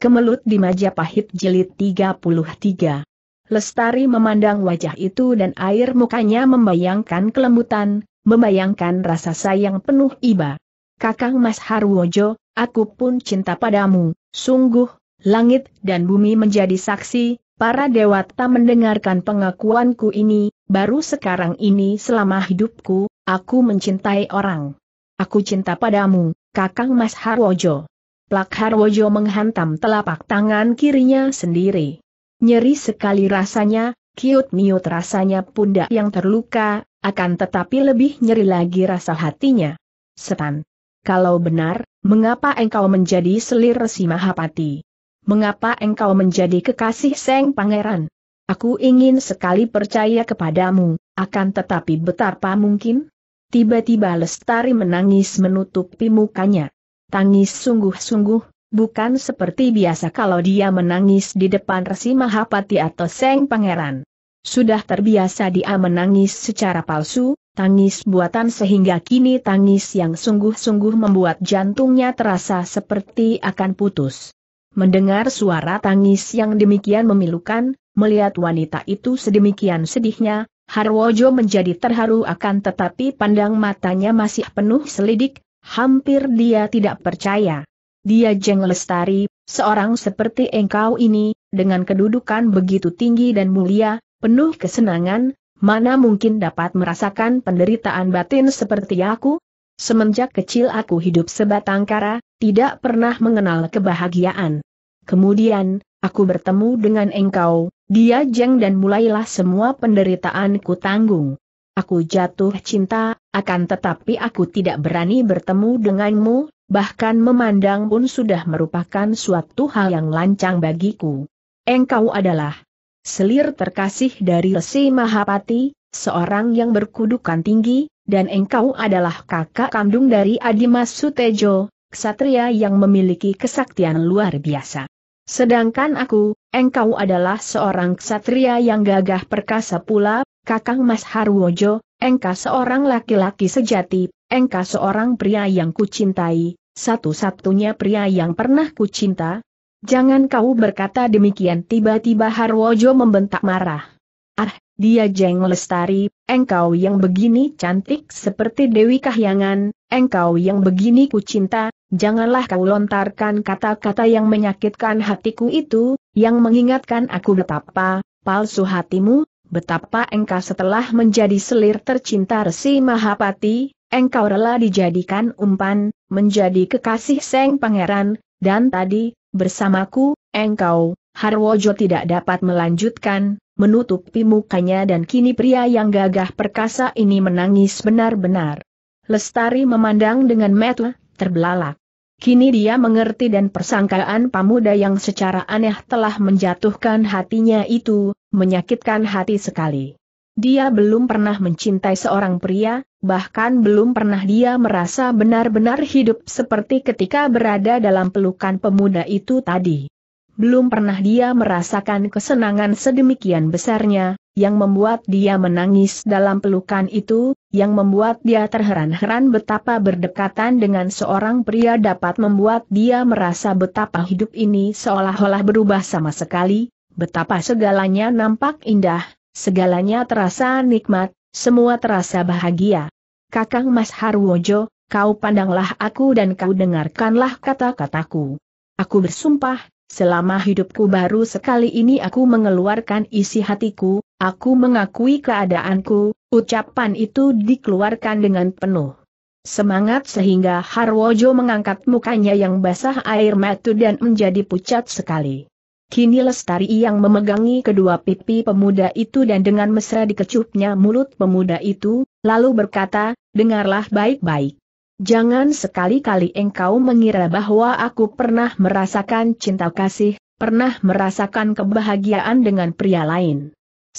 Kemelut di Majapahit Jilid 33. Lestari memandang wajah itu dan air mukanya membayangkan kelembutan, membayangkan rasa sayang penuh iba. Kakang Mas Harwojo, aku pun cinta padamu, sungguh, langit dan bumi menjadi saksi, para dewata mendengarkan pengakuanku ini, baru sekarang ini selama hidupku, aku mencintai orang. Aku cinta padamu, Kakang Mas Harwojo. Plak Harwojo menghantam telapak tangan kirinya sendiri. Nyeri sekali rasanya, kiut-miut rasanya pundak yang terluka, akan tetapi lebih nyeri lagi rasa hatinya. Setan. Kalau benar, mengapa engkau menjadi selir Resi Mahapati? Mengapa engkau menjadi kekasih Seng Pangeran? Aku ingin sekali percaya kepadamu, akan tetapi betapa mungkin? Tiba-tiba Lestari menangis menutupi mukanya tangis sungguh-sungguh, bukan seperti biasa kalau dia menangis di depan Resi Mahapati atau Seng Pangeran. Sudah terbiasa dia menangis secara palsu, tangis buatan sehingga kini tangis yang sungguh-sungguh membuat jantungnya terasa seperti akan putus. Mendengar suara tangis yang demikian memilukan, melihat wanita itu sedemikian sedihnya, Harwojo menjadi terharu akan tetapi pandang matanya masih penuh selidik, Hampir dia tidak percaya. Dia Jeng Lestari, seorang seperti engkau ini, dengan kedudukan begitu tinggi dan mulia, penuh kesenangan, mana mungkin dapat merasakan penderitaan batin seperti aku? Semenjak kecil aku hidup sebatang kara, tidak pernah mengenal kebahagiaan. Kemudian, aku bertemu dengan engkau, dia jeng dan mulailah semua penderitaanku tanggung. Aku jatuh cinta, akan tetapi aku tidak berani bertemu denganmu, bahkan memandang pun sudah merupakan suatu hal yang lancang bagiku. Engkau adalah selir terkasih dari Resi Mahapati, seorang yang berkudukan tinggi, dan engkau adalah kakak kandung dari Adimas Sutejo, ksatria yang memiliki kesaktian luar biasa. Sedangkan aku, engkau adalah seorang ksatria yang gagah perkasa pula, Kakang Mas Harwojo, engkau seorang laki-laki sejati, engkau seorang pria yang kucintai, satu-satunya pria yang pernah kucinta. Jangan kau berkata demikian tiba-tiba Harwojo membentak marah. Ah, dia jeng lestari, engkau yang begini cantik seperti Dewi Kahyangan, engkau yang begini kucinta, janganlah kau lontarkan kata-kata yang menyakitkan hatiku itu, yang mengingatkan aku betapa palsu hatimu, betapa engkau setelah menjadi selir tercinta Resi Mahapati, engkau rela dijadikan umpan, menjadi kekasih Seng Pangeran, dan tadi, bersamaku, engkau, Harwojo tidak dapat melanjutkan, menutupi mukanya dan kini pria yang gagah perkasa ini menangis benar-benar. Lestari memandang dengan mata, terbelalak. Kini dia mengerti dan persangkaan pemuda yang secara aneh telah menjatuhkan hatinya itu, menyakitkan hati sekali. Dia belum pernah mencintai seorang pria, bahkan belum pernah dia merasa benar-benar hidup seperti ketika berada dalam pelukan pemuda itu tadi. Belum pernah dia merasakan kesenangan sedemikian besarnya, yang membuat dia menangis dalam pelukan itu, yang membuat dia terheran-heran betapa berdekatan dengan seorang pria dapat membuat dia merasa betapa hidup ini seolah-olah berubah sama sekali, betapa segalanya nampak indah, segalanya terasa nikmat, semua terasa bahagia. Kakang Mas Harwojo, kau pandanglah aku dan kau dengarkanlah kata-kataku. Aku bersumpah, Selama hidupku baru sekali ini aku mengeluarkan isi hatiku, aku mengakui keadaanku, ucapan itu dikeluarkan dengan penuh semangat sehingga Harwojo mengangkat mukanya yang basah air mata dan menjadi pucat sekali. Kini Lestari yang memegangi kedua pipi pemuda itu dan dengan mesra dikecupnya mulut pemuda itu, lalu berkata, dengarlah baik-baik. Jangan sekali-kali engkau mengira bahwa aku pernah merasakan cinta kasih, pernah merasakan kebahagiaan dengan pria lain.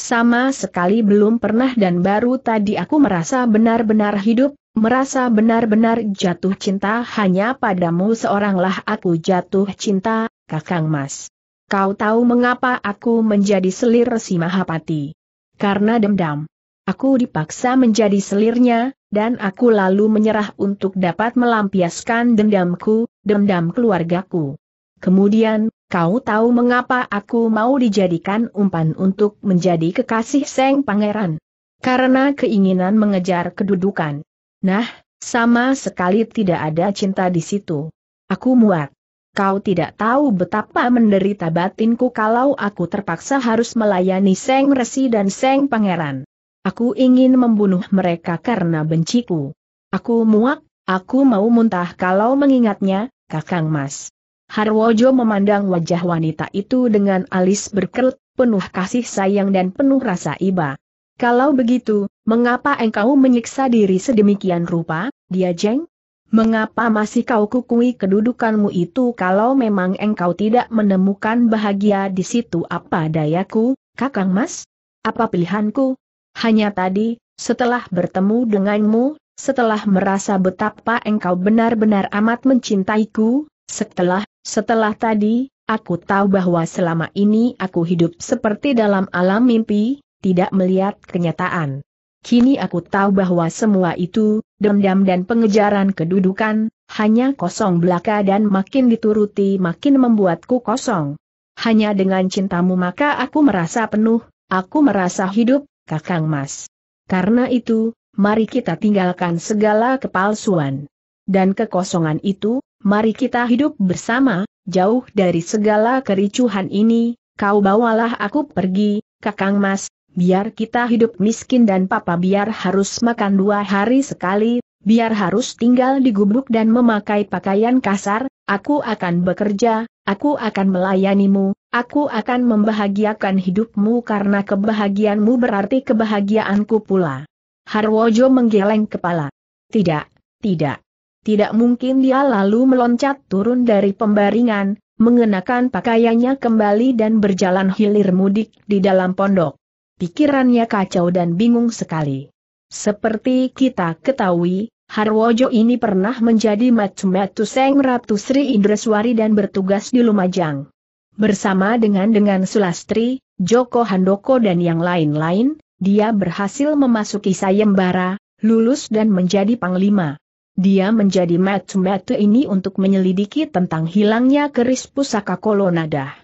Sama sekali belum pernah dan baru tadi aku merasa benar-benar hidup, merasa benar-benar jatuh cinta hanya padamu seoranglah aku jatuh cinta, Kakang Mas. Kau tahu mengapa aku menjadi selir Resi Mahapati? Karena dendam. Aku dipaksa menjadi selirnya, dan aku lalu menyerah untuk dapat melampiaskan dendamku, dendam keluargaku. Kemudian, Kau tahu mengapa aku mau dijadikan umpan untuk menjadi kekasih Seng Pangeran? Karena keinginan mengejar kedudukan. Nah, sama sekali tidak ada cinta di situ. Aku muak. Kau tidak tahu betapa menderita batinku kalau aku terpaksa harus melayani Seng Resi dan Seng Pangeran. Aku ingin membunuh mereka karena benciku. Aku muak, aku mau muntah kalau mengingatnya, Kakang Mas. Harwojo memandang wajah wanita itu dengan alis berkerut, penuh kasih sayang dan penuh rasa iba. Kalau begitu, mengapa engkau menyiksa diri sedemikian rupa, dia jeng? Mengapa masih kau kukui kedudukanmu itu kalau memang engkau tidak menemukan bahagia di situ apa dayaku, kakang mas? Apa pilihanku? Hanya tadi, setelah bertemu denganmu, setelah merasa betapa engkau benar-benar amat mencintaiku, setelah setelah tadi, aku tahu bahwa selama ini aku hidup seperti dalam alam mimpi, tidak melihat kenyataan. Kini aku tahu bahwa semua itu, dendam dan pengejaran kedudukan, hanya kosong belaka dan makin dituruti makin membuatku kosong. Hanya dengan cintamu maka aku merasa penuh, aku merasa hidup, kakang mas. Karena itu, mari kita tinggalkan segala kepalsuan. Dan kekosongan itu, mari kita hidup bersama, jauh dari segala kericuhan ini, kau bawalah aku pergi, kakang mas, biar kita hidup miskin dan papa biar harus makan dua hari sekali, biar harus tinggal di gubuk dan memakai pakaian kasar, aku akan bekerja, aku akan melayanimu, aku akan membahagiakan hidupmu karena kebahagiaanmu berarti kebahagiaanku pula. Harwojo menggeleng kepala. Tidak, tidak. Tidak mungkin dia lalu meloncat turun dari pembaringan, mengenakan pakaiannya kembali dan berjalan hilir mudik di dalam pondok. Pikirannya kacau dan bingung sekali. Seperti kita ketahui, Harwojo ini pernah menjadi matu-matu Seng Ratu Sri Indreswari dan bertugas di Lumajang. Bersama dengan dengan Sulastri, Joko Handoko dan yang lain-lain, dia berhasil memasuki sayembara, lulus dan menjadi panglima. Dia menjadi matu-matu ini untuk menyelidiki tentang hilangnya keris pusaka kolonada.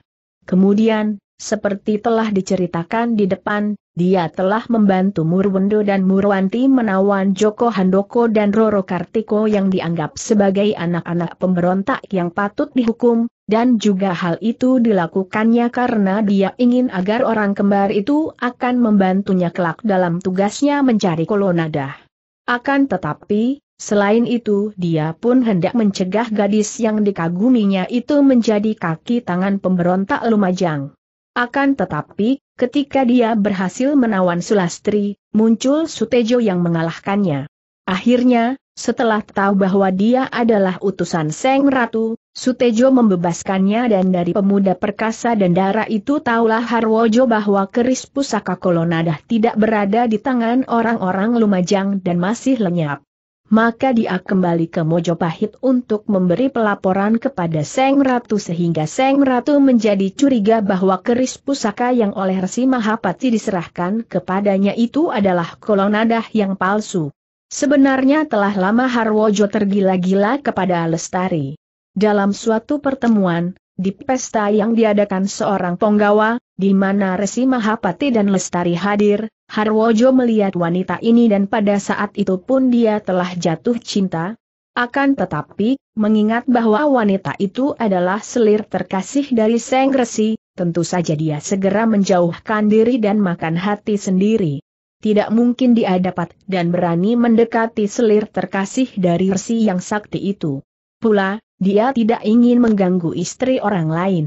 Kemudian, seperti telah diceritakan di depan, dia telah membantu Murwendo dan Murwanti menawan Joko Handoko dan Roro Kartiko yang dianggap sebagai anak-anak pemberontak yang patut dihukum, dan juga hal itu dilakukannya karena dia ingin agar orang kembar itu akan membantunya kelak dalam tugasnya mencari kolonada. Akan tetapi, Selain itu dia pun hendak mencegah gadis yang dikaguminya itu menjadi kaki tangan pemberontak Lumajang. Akan tetapi, ketika dia berhasil menawan Sulastri, muncul Sutejo yang mengalahkannya. Akhirnya, setelah tahu bahwa dia adalah utusan Seng Ratu, Sutejo membebaskannya dan dari pemuda perkasa dan darah itu tahulah Harwojo bahwa keris pusaka kolonadah tidak berada di tangan orang-orang Lumajang dan masih lenyap maka dia kembali ke Mojopahit untuk memberi pelaporan kepada Seng Ratu sehingga Seng Ratu menjadi curiga bahwa keris pusaka yang oleh Resi Mahapati diserahkan kepadanya itu adalah kolonadah yang palsu. Sebenarnya telah lama Harwojo tergila-gila kepada Lestari. Dalam suatu pertemuan, di pesta yang diadakan seorang penggawa, di mana Resi Mahapati dan Lestari hadir, Harwojo melihat wanita ini dan pada saat itu pun dia telah jatuh cinta. Akan tetapi, mengingat bahwa wanita itu adalah selir terkasih dari Seng Resi, tentu saja dia segera menjauhkan diri dan makan hati sendiri. Tidak mungkin dia dapat dan berani mendekati selir terkasih dari Resi yang sakti itu. Pula, dia tidak ingin mengganggu istri orang lain.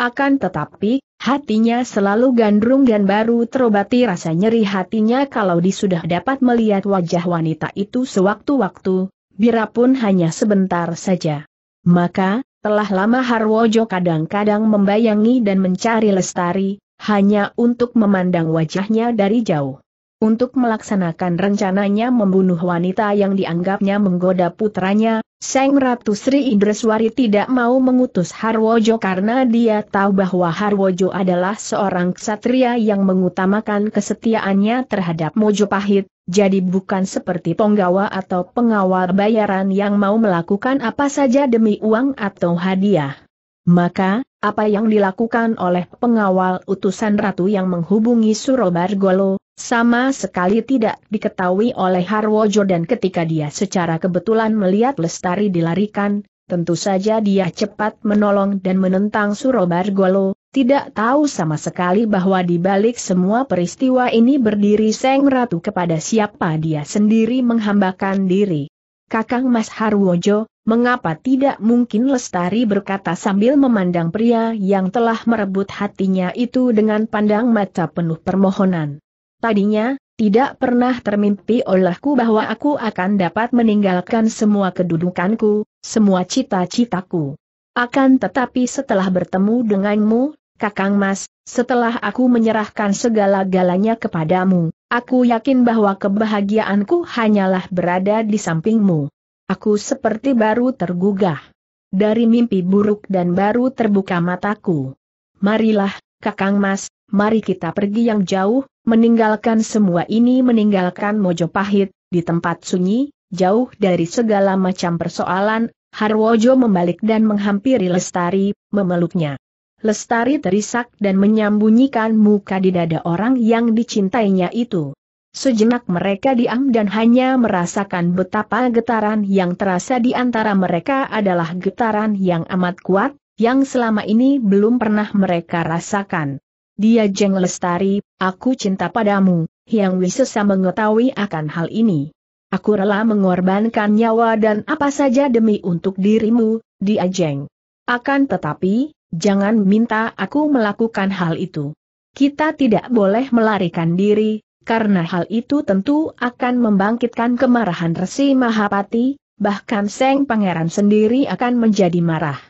Akan tetapi, hatinya selalu gandrung dan baru terobati rasa nyeri hatinya kalau dia sudah dapat melihat wajah wanita itu sewaktu-waktu, birapun hanya sebentar saja. Maka, telah lama Harwojo kadang-kadang membayangi dan mencari lestari, hanya untuk memandang wajahnya dari jauh untuk melaksanakan rencananya membunuh wanita yang dianggapnya menggoda putranya, Seng Ratu Sri Indreswari tidak mau mengutus Harwojo karena dia tahu bahwa Harwojo adalah seorang ksatria yang mengutamakan kesetiaannya terhadap Mojopahit, jadi bukan seperti penggawa atau pengawal bayaran yang mau melakukan apa saja demi uang atau hadiah. Maka, apa yang dilakukan oleh pengawal utusan ratu yang menghubungi Surobargolo, sama sekali tidak diketahui oleh Harwojo dan ketika dia secara kebetulan melihat Lestari dilarikan, tentu saja dia cepat menolong dan menentang Surobargolo, tidak tahu sama sekali bahwa di balik semua peristiwa ini berdiri Seng Ratu kepada siapa dia sendiri menghambakan diri. Kakang Mas Harwojo, Mengapa tidak mungkin Lestari berkata sambil memandang pria yang telah merebut hatinya itu dengan pandang mata penuh permohonan. Tadinya, tidak pernah termimpi olehku bahwa aku akan dapat meninggalkan semua kedudukanku, semua cita-citaku. Akan tetapi setelah bertemu denganmu, Kakang Mas, setelah aku menyerahkan segala-galanya kepadamu, aku yakin bahwa kebahagiaanku hanyalah berada di sampingmu. Aku seperti baru tergugah. Dari mimpi buruk dan baru terbuka mataku. Marilah, Kakang Mas, mari kita pergi yang jauh, meninggalkan semua ini meninggalkan Mojopahit, di tempat sunyi, jauh dari segala macam persoalan, Harwojo membalik dan menghampiri Lestari, memeluknya. Lestari terisak dan menyambunyikan muka di dada orang yang dicintainya itu. Sejenak mereka diam dan hanya merasakan betapa getaran yang terasa di antara mereka adalah getaran yang amat kuat, yang selama ini belum pernah mereka rasakan. Dia jeng lestari, aku cinta padamu, yang wisesa mengetahui akan hal ini. Aku rela mengorbankan nyawa dan apa saja demi untuk dirimu, dia jeng. Akan tetapi, jangan minta aku melakukan hal itu. Kita tidak boleh melarikan diri, karena hal itu tentu akan membangkitkan kemarahan Resi Mahapati, bahkan Seng Pangeran sendiri akan menjadi marah.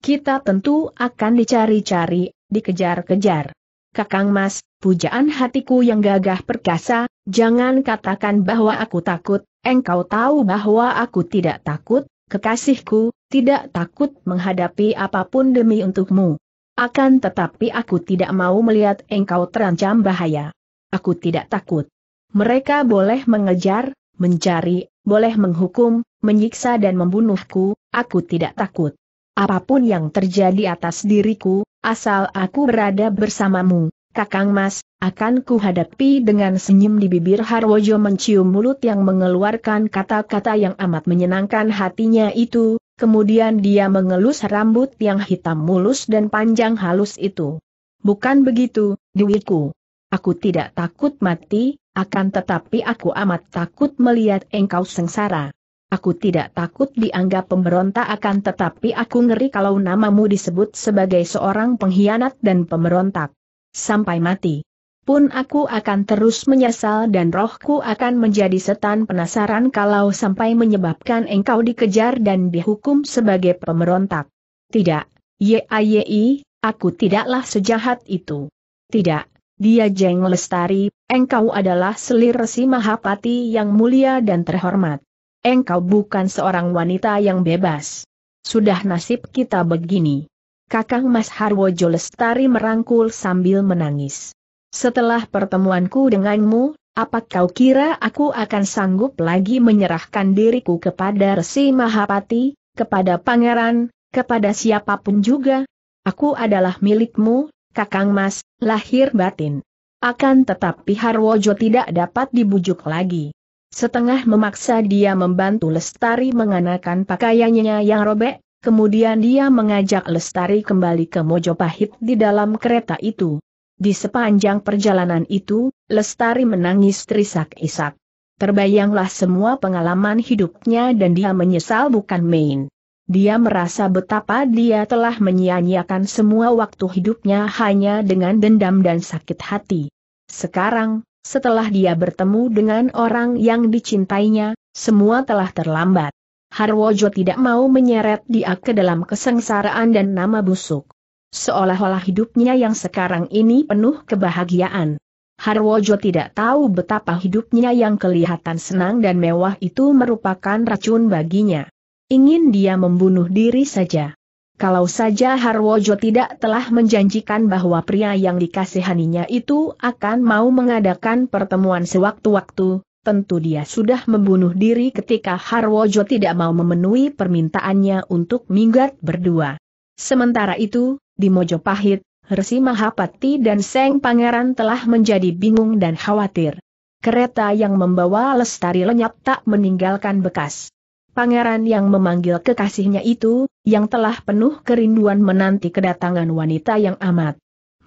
Kita tentu akan dicari-cari, dikejar-kejar. Kakang Mas, pujaan hatiku yang gagah perkasa, jangan katakan bahwa aku takut, engkau tahu bahwa aku tidak takut, kekasihku, tidak takut menghadapi apa pun demi untukmu. Akan tetapi aku tidak mau melihat engkau terancam bahaya. Aku tidak takut. Mereka boleh mengejar, mencari, boleh menghukum, menyiksa dan membunuhku, aku tidak takut. Apa pun yang terjadi atas diriku, asal aku berada bersamamu, Kakang Mas, akan ku hadapi dengan senyum di bibir Harwojo mencium mulut yang mengeluarkan kata-kata yang amat menyenangkan hatinya itu, kemudian dia mengelus rambut yang hitam mulus dan panjang halus itu. Bukan begitu, Dewiku. Aku tidak takut mati, akan tetapi aku amat takut melihat engkau sengsara. Aku tidak takut dianggap pemberontak akan tetapi aku ngeri kalau namamu disebut sebagai seorang pengkhianat dan pemberontak. Sampai mati. Pun aku akan terus menyesal dan rohku akan menjadi setan penasaran kalau sampai menyebabkan engkau dikejar dan dihukum sebagai pemberontak. Tidak, Yayi, aku tidaklah sejahat itu. Tidak, dia Jeng Lestari, engkau adalah selir Resi Mahapati yang mulia dan terhormat. Engkau bukan seorang wanita yang bebas. Sudah nasib kita begini. Kakang Mas Harwojo Lestari merangkul sambil menangis. Setelah pertemuanku denganmu, apa kau kira aku akan sanggup lagi menyerahkan diriku kepada Resi Mahapati, kepada pangeran, kepada siapa pun juga? Aku adalah milikmu, Kakang Mas, lahir batin. Akan tetapi Harwojo tidak dapat dibujuk lagi. Setengah memaksa dia membantu Lestari mengenakan pakaiannya yang robek, kemudian dia mengajak Lestari kembali ke Mojopahit di dalam kereta itu. Di sepanjang perjalanan itu, Lestari menangis terisak-isak. Terbayanglah semua pengalaman hidupnya dan dia menyesal bukan main dia merasa betapa dia telah menyia-nyiakan semua waktu hidupnya hanya dengan dendam dan sakit hati. Sekarang, setelah dia bertemu dengan orang yang dicintainya, semua telah terlambat. Harwojo tidak mau menyeret dia ke dalam kesengsaraan dan nama busuk. Seolah-olah hidupnya yang sekarang ini penuh kebahagiaan. Harwojo tidak tahu betapa hidupnya yang kelihatan senang dan mewah itu merupakan racun baginya. Ingin dia membunuh diri saja. Kalau saja Harwojo tidak telah menjanjikan bahwa pria yang dikasihaninya itu akan mau mengadakan pertemuan sewaktu-waktu, tentu dia sudah membunuh diri ketika Harwojo tidak mau memenuhi permintaannya untuk minggat berdua. Sementara itu, di Mojopahit, Resi Mahapati dan Seng Pangeran telah menjadi bingung dan khawatir. Kereta yang membawa Lestari lenyap tak meninggalkan bekas. Pangeran yang memanggil kekasihnya itu, yang telah penuh kerinduan menanti kedatangan wanita yang amat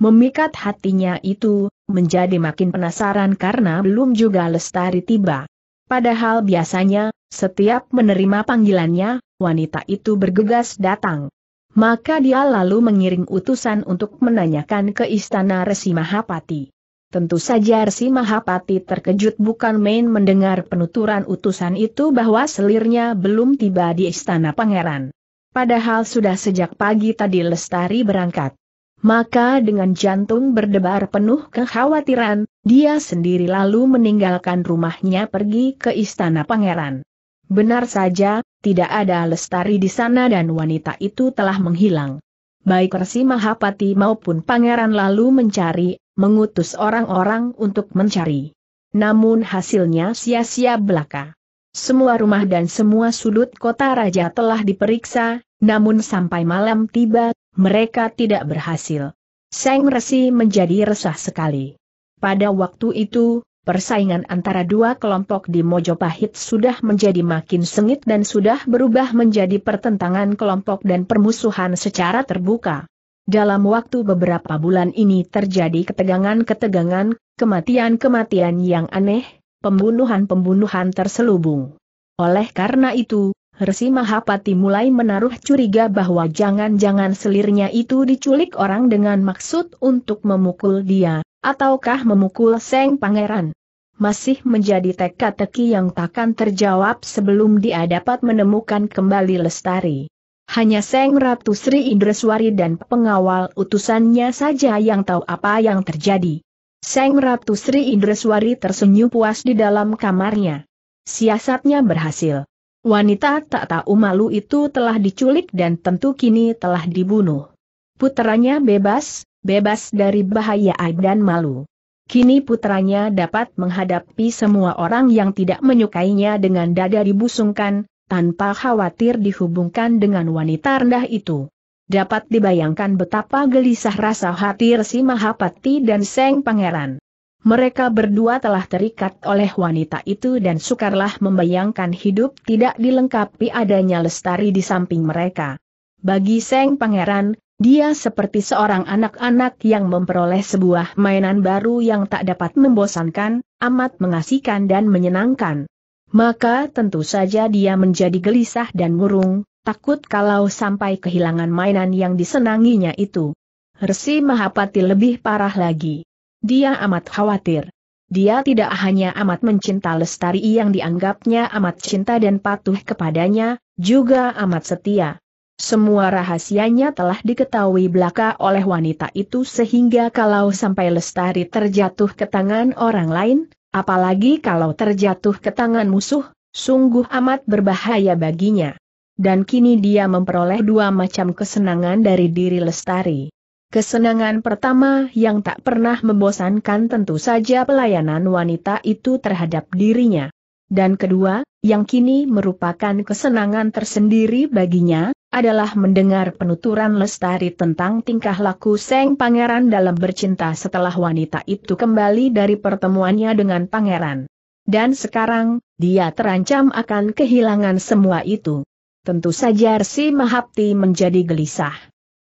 memikat hatinya itu, menjadi makin penasaran karena belum juga Lestari tiba. Padahal biasanya, setiap menerima panggilannya, wanita itu bergegas datang. Maka dia lalu mengiring utusan untuk menanyakan ke istana Resi Mahapati. Tentu saja Resi Mahapati terkejut bukan main mendengar penuturan utusan itu bahwa selirnya belum tiba di istana pangeran. Padahal sudah sejak pagi tadi Lestari berangkat. Maka dengan jantung berdebar penuh kekhawatiran, dia sendiri lalu meninggalkan rumahnya pergi ke istana pangeran. Benar saja, tidak ada lestari di sana dan wanita itu telah menghilang. Baik Resi Mahapati maupun pangeran lalu mencari, mengutus orang-orang untuk mencari. Namun hasilnya sia-sia belaka. Semua rumah dan semua sudut kota raja telah diperiksa, namun sampai malam tiba, mereka tidak berhasil. Seng Resi menjadi resah sekali. Pada waktu itu, persaingan antara dua kelompok di Mojopahit sudah menjadi makin sengit dan sudah berubah menjadi pertentangan kelompok dan permusuhan secara terbuka. Dalam waktu beberapa bulan ini terjadi ketegangan-ketegangan, kematian-kematian yang aneh, pembunuhan-pembunuhan terselubung. Oleh karena itu, Resi Mahapati mulai menaruh curiga bahwa jangan-jangan selirnya itu diculik orang dengan maksud untuk memukul dia, ataukah memukul Seng Pangeran? Masih menjadi teka-teki yang takkan terjawab sebelum dia dapat menemukan kembali Lestari. Hanya Seng Ratu Sri Indreswari dan pengawal utusannya saja yang tahu apa yang terjadi. Seng Ratu Sri Indreswari tersenyum puas di dalam kamarnya. Siasatnya berhasil. Wanita tak tahu malu itu telah diculik dan tentu kini telah dibunuh. Putranya bebas, bebas dari bahaya aib dan malu. Kini putranya dapat menghadapi semua orang yang tidak menyukainya dengan dada dibusungkan, tanpa khawatir dihubungkan dengan wanita rendah itu. Dapat dibayangkan betapa gelisah rasa hati Resi Mahapati dan Seng Pangeran. Mereka berdua telah terikat oleh wanita itu dan sukarlah membayangkan hidup tidak dilengkapi adanya lestari di samping mereka. Bagi Seng Pangeran, dia seperti seorang anak-anak yang memperoleh sebuah mainan baru yang tak dapat membosankan, amat mengasihkan dan menyenangkan. Maka tentu saja dia menjadi gelisah dan murung, takut kalau sampai kehilangan mainan yang disenanginya itu. Resi Mahapati lebih parah lagi. Dia amat khawatir. Dia tidak hanya amat mencinta Lestari yang dianggapnya amat cinta dan patuh kepadanya, juga amat setia. Semua rahasianya telah diketahui belaka oleh wanita itu sehingga kalau sampai Lestari terjatuh ke tangan orang lain, apalagi kalau terjatuh ke tangan musuh, sungguh amat berbahaya baginya. Dan kini dia memperoleh dua macam kesenangan dari diri Lestari. Kesenangan pertama yang tak pernah membosankan tentu saja pelayanan wanita itu terhadap dirinya. Dan kedua, yang kini merupakan kesenangan tersendiri baginya, adalah mendengar penuturan lestari tentang tingkah laku Seng Pangeran dalam bercinta setelah wanita itu kembali dari pertemuannya dengan Pangeran. Dan sekarang, dia terancam akan kehilangan semua itu. Tentu saja Resi Mahapti menjadi gelisah.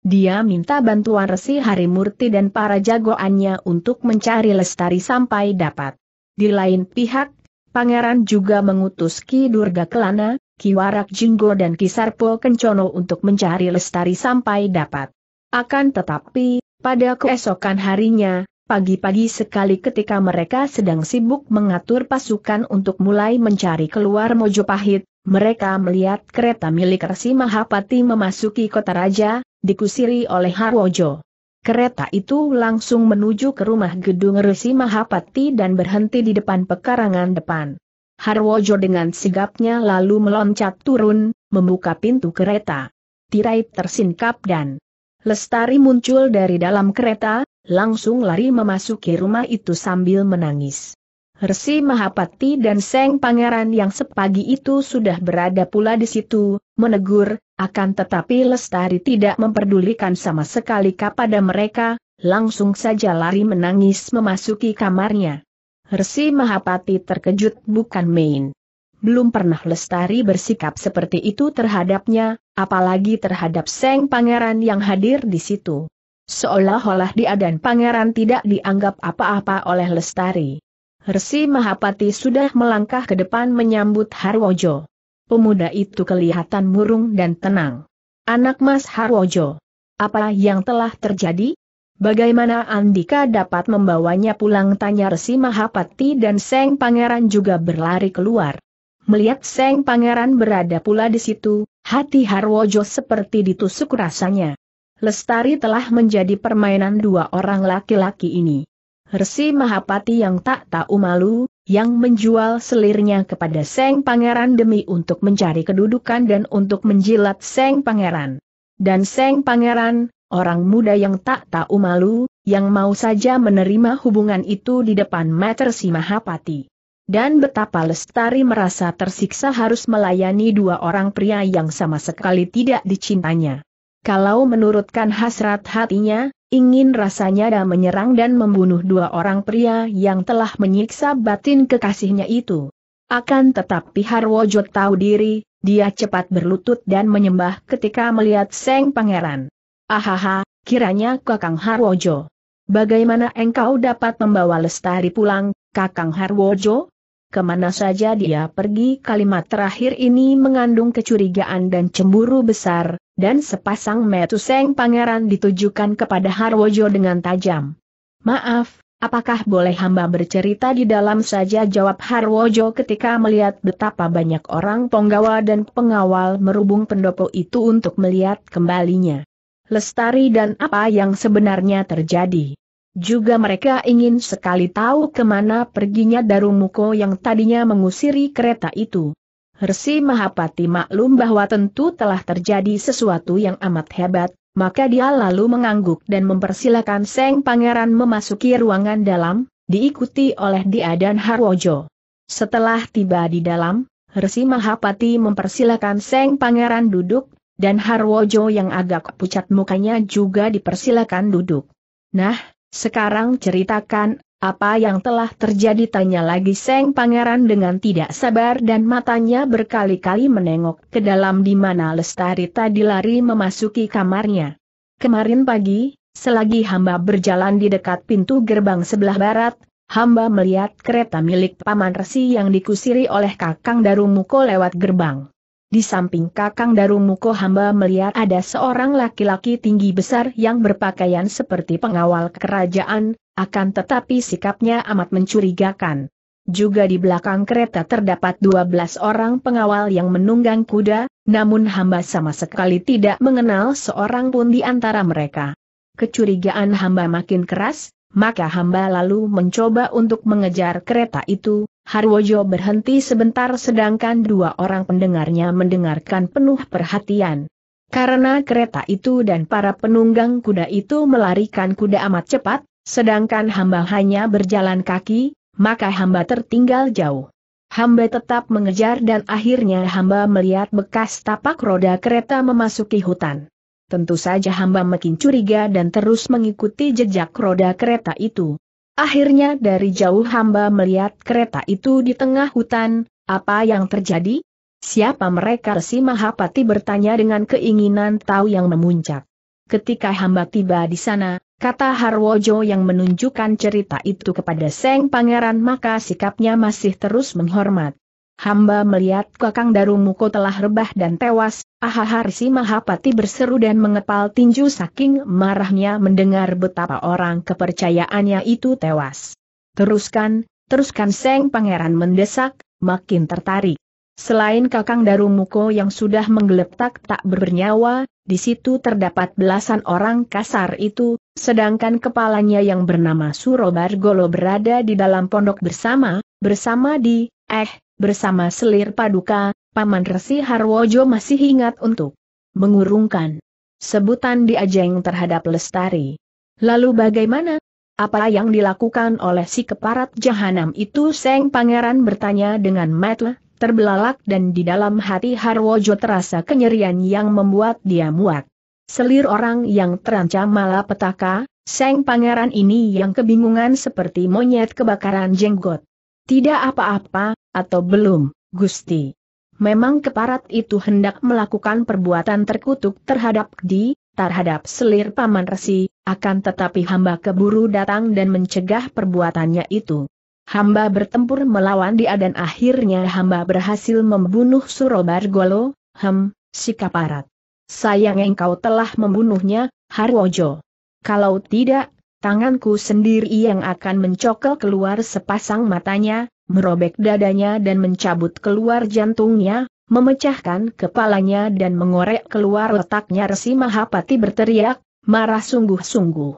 Dia minta bantuan Resi Harimurti dan para jagoannya untuk mencari Lestari sampai dapat. Di lain pihak, Pangeran juga mengutus Ki Durga Kelana, Ki Warak Jinggo dan Ki Sarpo Kencono untuk mencari Lestari sampai dapat. Akan tetapi, pada keesokan harinya, pagi-pagi sekali ketika mereka sedang sibuk mengatur pasukan untuk mulai mencari keluar Mojopahit, mereka melihat kereta milik Resi Mahapati memasuki kota raja, dikusiri oleh Harwojo. Kereta itu langsung menuju ke rumah gedung Resi Mahapati dan berhenti di depan pekarangan depan. Harwojo dengan sigapnya lalu meloncat turun, membuka pintu kereta. Tirai tersingkap dan Lestari muncul dari dalam kereta, langsung lari memasuki rumah itu sambil menangis. Resi Mahapati dan Seng Pangeran yang sepagi itu sudah berada pula di situ, menegur, akan tetapi Lestari tidak memperdulikan sama sekali kepada mereka, langsung saja lari menangis memasuki kamarnya. Resi Mahapati terkejut bukan main. Belum pernah Lestari bersikap seperti itu terhadapnya, apalagi terhadap Seng Pangeran yang hadir di situ. Seolah-olah dia dan Pangeran tidak dianggap apa-apa oleh Lestari. Resi Mahapati sudah melangkah ke depan menyambut Harwojo. Pemuda itu kelihatan murung dan tenang. Anak Mas Harwojo. Apa yang telah terjadi? Bagaimana Andika dapat membawanya pulang tanya Resi Mahapati dan Seng Pangeran juga berlari keluar. Melihat Seng Pangeran berada pula di situ, hati Harwojo seperti ditusuk rasanya. Lestari telah menjadi permainan dua orang laki-laki ini. Resi Mahapati yang tak tahu malu, yang menjual selirnya kepada Seng Pangeran demi untuk mencari kedudukan dan untuk menjilat Seng Pangeran. Dan Seng Pangeran, orang muda yang tak tahu malu, yang mau saja menerima hubungan itu di depan Mater si Mahapati. Dan betapa Lestari merasa tersiksa harus melayani dua orang pria yang sama sekali tidak dicintanya. Kalau menurutkan hasrat hatinya, ingin rasanya dan menyerang dan membunuh dua orang pria yang telah menyiksa batin kekasihnya itu. Akan tetapi Harwojo tahu diri, dia cepat berlutut dan menyembah ketika melihat Seng Pangeran. Ahaha, kiranya Kakang Harwojo. Bagaimana engkau dapat membawa Lestari pulang, Kakang Harwojo? Ke mana saja dia pergi kalimat terakhir ini mengandung kecurigaan dan cemburu besar, dan sepasang metu seng pangeran ditujukan kepada Harwojo dengan tajam. Maaf, apakah boleh hamba bercerita di dalam saja jawab Harwojo ketika melihat betapa banyak orang penggawa dan pengawal merubung pendopo itu untuk melihat kembalinya. Lestari dan apa yang sebenarnya terjadi. Juga mereka ingin sekali tahu ke mana perginya Darumuko yang tadinya mengusiri kereta itu. Resi Mahapati maklum bahwa tentu telah terjadi sesuatu yang amat hebat, maka dia lalu mengangguk dan mempersilakan Seng Pangeran memasuki ruangan dalam, diikuti oleh dia dan Harwojo. Setelah tiba di dalam, Resi Mahapati mempersilakan Seng Pangeran duduk, dan Harwojo yang agak pucat mukanya juga dipersilakan duduk. Nah, sekarang ceritakan, apa yang telah terjadi tanya lagi Seng Pangeran dengan tidak sabar dan matanya berkali-kali menengok ke dalam di mana Lestari tadi lari memasuki kamarnya. Kemarin pagi, selagi hamba berjalan di dekat pintu gerbang sebelah barat, hamba melihat kereta milik Paman Resi yang dikusiri oleh Kakang Darumuko lewat gerbang. Di samping Kakang Darumuko hamba melihat ada seorang laki-laki tinggi besar yang berpakaian seperti pengawal kerajaan, akan tetapi sikapnya amat mencurigakan. Juga di belakang kereta terdapat 12 orang pengawal yang menunggang kuda, namun hamba sama sekali tidak mengenal seorang pun di antara mereka. Kecurigaan hamba makin keras, maka hamba lalu mencoba untuk mengejar kereta itu, Harwojo berhenti sebentar sedangkan dua orang pendengarnya mendengarkan penuh perhatian. Karena kereta itu dan para penunggang kuda itu melarikan kuda amat cepat, sedangkan hamba hanya berjalan kaki, maka hamba tertinggal jauh. Hamba tetap mengejar dan akhirnya hamba melihat bekas tapak roda kereta memasuki hutan. Tentu saja hamba makin curiga dan terus mengikuti jejak roda kereta itu. Akhirnya dari jauh hamba melihat kereta itu di tengah hutan, apa yang terjadi? Siapa mereka Resi Mahapati bertanya dengan keinginan tahu yang memuncak. Ketika hamba tiba di sana, kata Harwojo yang menunjukkan cerita itu kepada Seng Pangeran maka sikapnya masih terus menghormat. Hamba melihat Kakang Darumuko telah rebah dan tewas, ahaha Risi Mahapati berseru dan mengepal tinju saking marahnya mendengar betapa orang kepercayaannya itu tewas. Teruskan, teruskan Seng Pangeran mendesak, makin tertarik. Selain Kakang Darumuko yang sudah menggeletak tak bernyawa, di situ terdapat belasan orang kasar itu, sedangkan kepalanya yang bernama Surobargolo berada di dalam pondok bersama, bersama di, eh, bersama selir paduka, Paman Resi Harwojo masih ingat untuk mengurungkan sebutan di Ajeng terhadap Lestari. Lalu bagaimana? Apa yang dilakukan oleh si keparat jahanam itu Seng Pangeran bertanya dengan mata terbelalak dan di dalam hati Harwojo terasa kenyerian yang membuat dia muak. Selir orang yang terancam malapetaka, Seng pangeran ini yang kebingungan seperti monyet kebakaran jenggot. Tidak apa-apa, atau belum, Gusti. Memang keparat itu hendak melakukan perbuatan terkutuk terhadap di, terhadap selir paman resi, akan tetapi hamba keburu datang dan mencegah perbuatannya itu. Hamba bertempur melawan dia dan akhirnya hamba berhasil membunuh Surobargolo, hem, si kaparat. Sayang engkau telah membunuhnya, Harwojo. Kalau tidak, tanganku sendiri yang akan mencokel keluar sepasang matanya, merobek dadanya dan mencabut keluar jantungnya, memecahkan kepalanya dan mengorek keluar letaknya Resi Mahapati berteriak, marah sungguh-sungguh.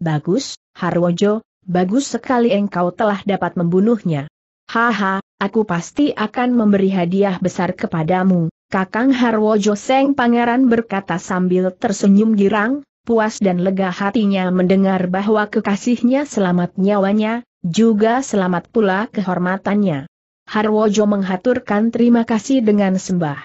Bagus, Harwojo, bagus sekali engkau telah dapat membunuhnya. Haha, aku pasti akan memberi hadiah besar kepadamu, Kakang Harwojo Seng Pangeran berkata sambil tersenyum girang, puas dan lega hatinya mendengar bahwa kekasihnya selamat nyawanya, juga selamat pula kehormatannya. Harwojo menghaturkan terima kasih dengan sembah.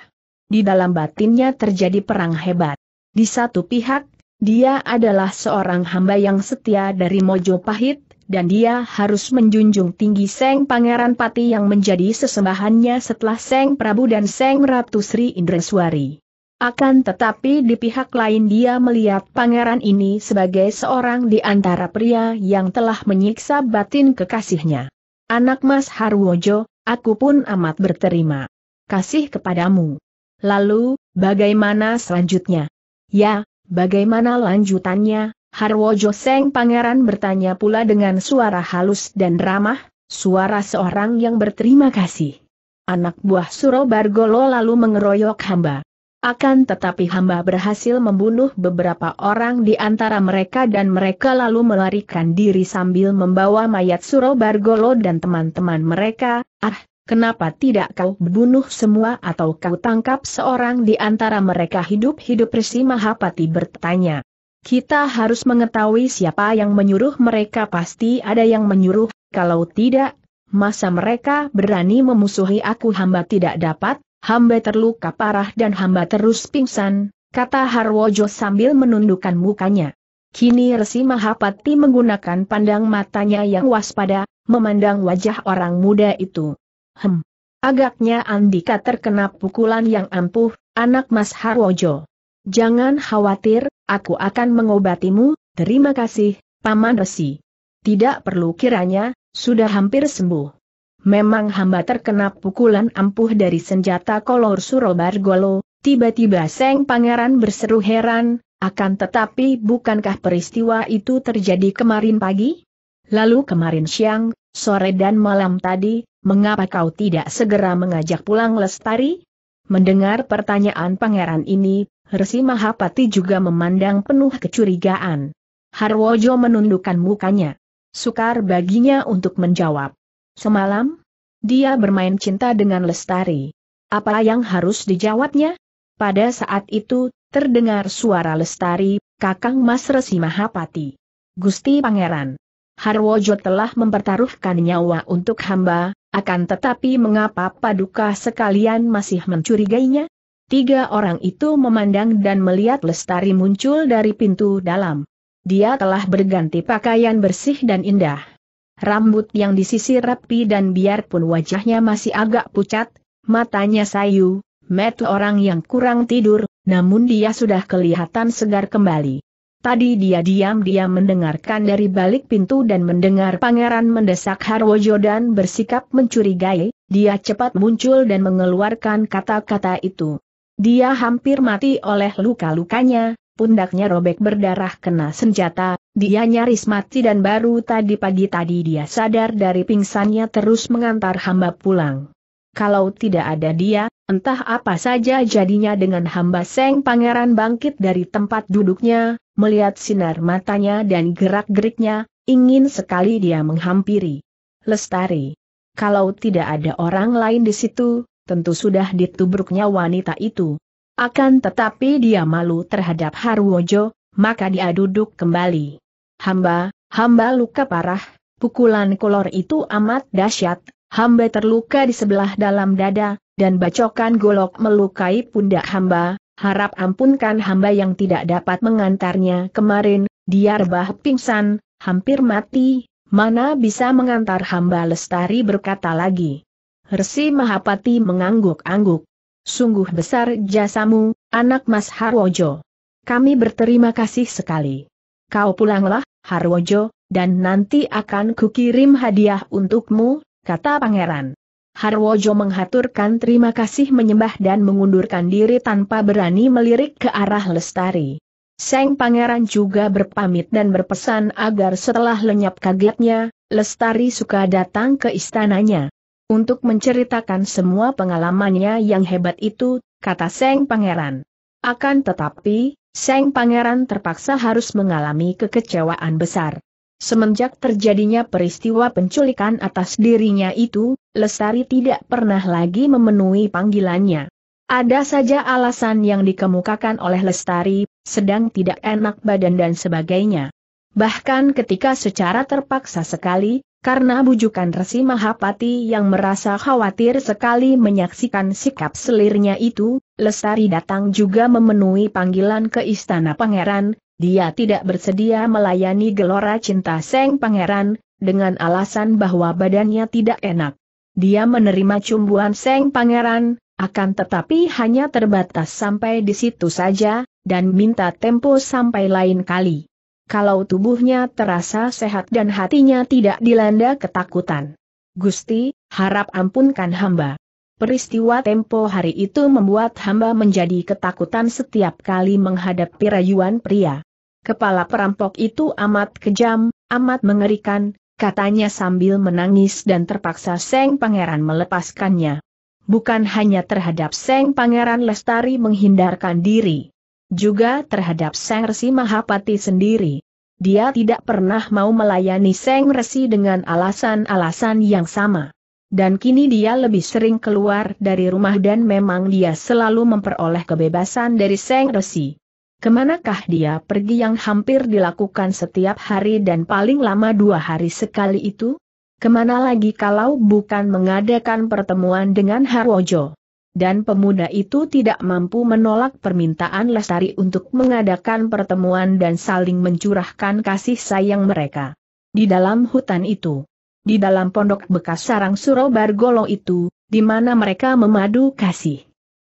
Di dalam batinnya terjadi perang hebat. Di satu pihak, dia adalah seorang hamba yang setia dari Mojopahit, dan dia harus menjunjung tinggi Seng Pangeran Pati yang menjadi sesembahannya setelah Seng Prabu dan Seng Ratu Sri Indreswari. Akan tetapi di pihak lain dia melihat pangeran ini sebagai seorang di antara pria yang telah menyiksa batin kekasihnya. Anak Mas Harwojo, aku pun amat berterima kasih kepadamu. Lalu, bagaimana selanjutnya? Ya, bagaimana lanjutannya? Harwojo Seng Pangeran bertanya pula dengan suara halus dan ramah, suara seorang yang berterima kasih. Anak buah Suro Bargolo lalu mengeroyok hamba. Akan tetapi hamba berhasil membunuh beberapa orang di antara mereka dan mereka lalu melarikan diri sambil membawa mayat Suro Bargolo dan teman-teman mereka, ah, kenapa tidak kau bunuh semua atau kau tangkap seorang di antara mereka? Hidup-hidup Resi Mahapati bertanya. Kita harus mengetahui siapa yang menyuruh mereka. Pasti ada yang menyuruh, kalau tidak, masa mereka berani memusuhi aku? Hamba tidak dapat, hamba terluka parah dan hamba terus pingsan, kata Harwojo sambil menundukkan mukanya. Kini Resi Mahapati menggunakan pandang matanya yang waspada, memandang wajah orang muda itu. Hem. Agaknya Andika terkena pukulan yang ampuh, anak Mas Harwojo. Jangan khawatir, Aku akan mengobatimu, terima kasih, Paman Resi. Tidak perlu kiranya, sudah hampir sembuh. Memang hamba terkena pukulan ampuh dari senjata kolor Surobargolo, tiba-tiba Seng Pangeran berseru heran, akan tetapi bukankah peristiwa itu terjadi kemarin pagi? Lalu kemarin siang, sore dan malam tadi, mengapa kau tidak segera mengajak pulang Lestari? Mendengar pertanyaan pangeran ini, Resi Mahapati juga memandang penuh kecurigaan. Harwojo menundukkan mukanya. Sukar baginya untuk menjawab. Semalam, dia bermain cinta dengan Lestari. Apa yang harus dijawabnya? Pada saat itu, terdengar suara Lestari, Kakang Mas Resi Mahapati. Gusti Pangeran. Harwojo telah mempertaruhkan nyawa untuk hamba, akan tetapi mengapa Paduka sekalian masih mencurigainya? Tiga orang itu memandang dan melihat Lestari muncul dari pintu dalam. Dia telah berganti pakaian bersih dan indah. Rambut yang disisir rapi dan biarpun wajahnya masih agak pucat, matanya sayu, metu orang yang kurang tidur, namun dia sudah kelihatan segar kembali. Tadi dia diam-diam mendengarkan dari balik pintu dan mendengar pangeran mendesak Harwojo dan bersikap mencurigai, dia cepat muncul dan mengeluarkan kata-kata itu. Dia hampir mati oleh luka-lukanya, pundaknya robek berdarah kena senjata, dia nyaris mati dan baru tadi pagi tadi dia sadar dari pingsannya terus mengantar hamba pulang. Kalau tidak ada dia, entah apa saja jadinya dengan hamba Seng Pangeran bangkit dari tempat duduknya, melihat sinar matanya dan gerak-geriknya, ingin sekali dia menghampiri. Lestari. Kalau tidak ada orang lain di situ, tentu sudah ditubruknya wanita itu. Akan tetapi dia malu terhadap Harwojo, maka dia duduk kembali. Hamba, hamba luka parah, pukulan kolor itu amat dahsyat, hamba terluka di sebelah dalam dada, dan bacokan golok melukai pundak hamba, harap ampunkan hamba yang tidak dapat mengantarnya kemarin, dia rebah pingsan, hampir mati, mana bisa mengantar hamba lestari berkata lagi. Resi Mahapati mengangguk-angguk. Sungguh besar jasamu, anak Mas Harwojo. Kami berterima kasih sekali. Kau pulanglah, Harwojo, dan nanti akan kukirim hadiah untukmu, kata pangeran. Harwojo menghaturkan terima kasih menyembah dan mengundurkan diri tanpa berani melirik ke arah Lestari. Seng pangeran juga berpamit dan berpesan agar setelah lenyap kagetnya, Lestari suka datang ke istananya. Untuk menceritakan semua pengalamannya yang hebat itu, kata Seng Pangeran. Akan tetapi, Seng Pangeran terpaksa harus mengalami kekecewaan besar. Semenjak terjadinya peristiwa penculikan atas dirinya itu, Lestari tidak pernah lagi memenuhi panggilannya. Ada saja alasan yang dikemukakan oleh Lestari, sedang tidak enak badan dan sebagainya. Bahkan ketika secara terpaksa sekali, karena bujukan Resi Mahapati yang merasa khawatir sekali menyaksikan sikap selirnya itu, Lestari datang juga memenuhi panggilan ke istana pangeran, dia tidak bersedia melayani gelora cinta Seng Pangeran, dengan alasan bahwa badannya tidak enak. Dia menerima cumbuan Seng Pangeran, akan tetapi hanya terbatas sampai di situ saja, dan minta tempo sampai lain kali kalau tubuhnya terasa sehat dan hatinya tidak dilanda ketakutan. Gusti, harap ampunkan hamba. Peristiwa tempo hari itu membuat hamba menjadi ketakutan setiap kali menghadapi rayuan pria. Kepala perampok itu amat kejam, amat mengerikan, katanya sambil menangis dan terpaksa Seng Pangeran melepaskannya. Bukan hanya terhadap Seng Pangeran Lestari menghindarkan diri juga terhadap Seng Resi Mahapati sendiri. Dia tidak pernah mau melayani Seng Resi dengan alasan-alasan yang sama. Dan kini dia lebih sering keluar dari rumah dan memang dia selalu memperoleh kebebasan dari Seng Resi. Ke manakah dia pergi yang hampir dilakukan setiap hari dan paling lama dua hari sekali itu? Ke mana lagi kalau bukan mengadakan pertemuan dengan Harwojo? Dan pemuda itu tidak mampu menolak permintaan Lestari untuk mengadakan pertemuan dan saling mencurahkan kasih sayang mereka. Di dalam hutan itu, di dalam pondok bekas sarang Suro Bargolo itu, di mana mereka memadu kasih.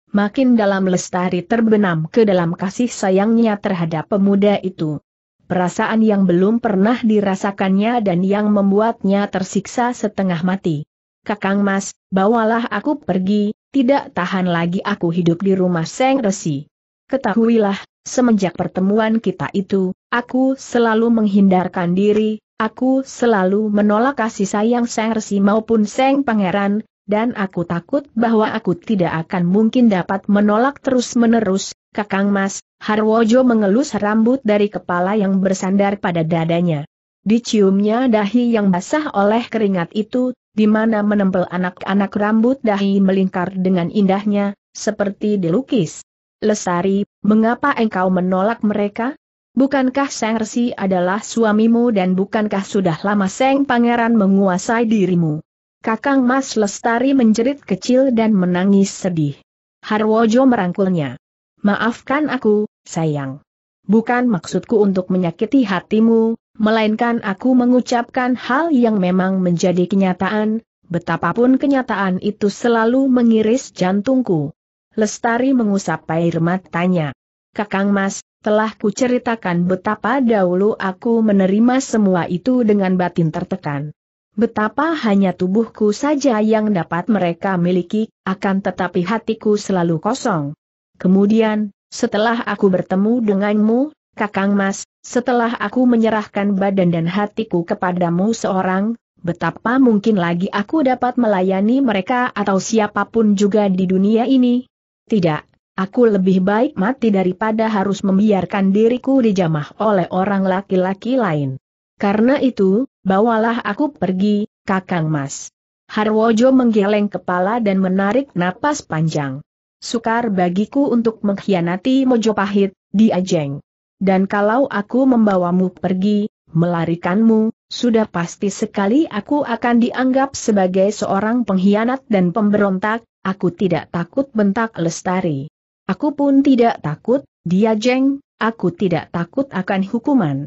Makin dalam Lestari terbenam ke dalam kasih sayangnya terhadap pemuda itu. Perasaan yang belum pernah dirasakannya dan yang membuatnya tersiksa setengah mati. Kakang Mas, bawalah aku pergi, tidak tahan lagi aku hidup di rumah Seng Resi. Ketahuilah, semenjak pertemuan kita itu, aku selalu menghindarkan diri, aku selalu menolak kasih sayang Seng Resi maupun Seng Pangeran, dan aku takut bahwa aku tidak akan mungkin dapat menolak terus-menerus, Kakang Mas, Harwojo mengelus rambut dari kepala yang bersandar pada dadanya. Diciumnya dahi yang basah oleh keringat itu, di mana menempel anak-anak rambut dahi melingkar dengan indahnya, seperti dilukis. Lesari, mengapa engkau menolak mereka? Bukankah Seng Resi adalah suamimu dan bukankah sudah lama Seng Pangeran menguasai dirimu? Kakang Mas Lestari menjerit kecil dan menangis sedih. Harwojo merangkulnya. Maafkan aku, sayang. Bukan maksudku untuk menyakiti hatimu, melainkan aku mengucapkan hal yang memang menjadi kenyataan, betapapun kenyataan itu selalu mengiris jantungku. Lestari mengusap air matanya. Kakang Mas, telah kuceritakan betapa dahulu aku menerima semua itu dengan batin tertekan. Betapa hanya tubuhku saja yang dapat mereka miliki, akan tetapi hatiku selalu kosong. Kemudian, setelah aku bertemu denganmu, Kakang Mas, setelah aku menyerahkan badan dan hatiku kepadamu seorang, betapa mungkin lagi aku dapat melayani mereka atau siapa pun juga di dunia ini? Tidak, aku lebih baik mati daripada harus membiarkan diriku dijamah oleh orang laki-laki lain. Karena itu, bawalah aku pergi, Kakang Mas. Harwojo menggeleng kepala dan menarik napas panjang. Sukar bagiku untuk mengkhianati Mojopahit, dia jeng. Dan kalau aku membawamu pergi, melarikanmu, sudah pasti sekali aku akan dianggap sebagai seorang pengkhianat dan pemberontak, aku tidak takut bentak Lestari. Aku pun tidak takut, dia jeng, aku tidak takut akan hukuman.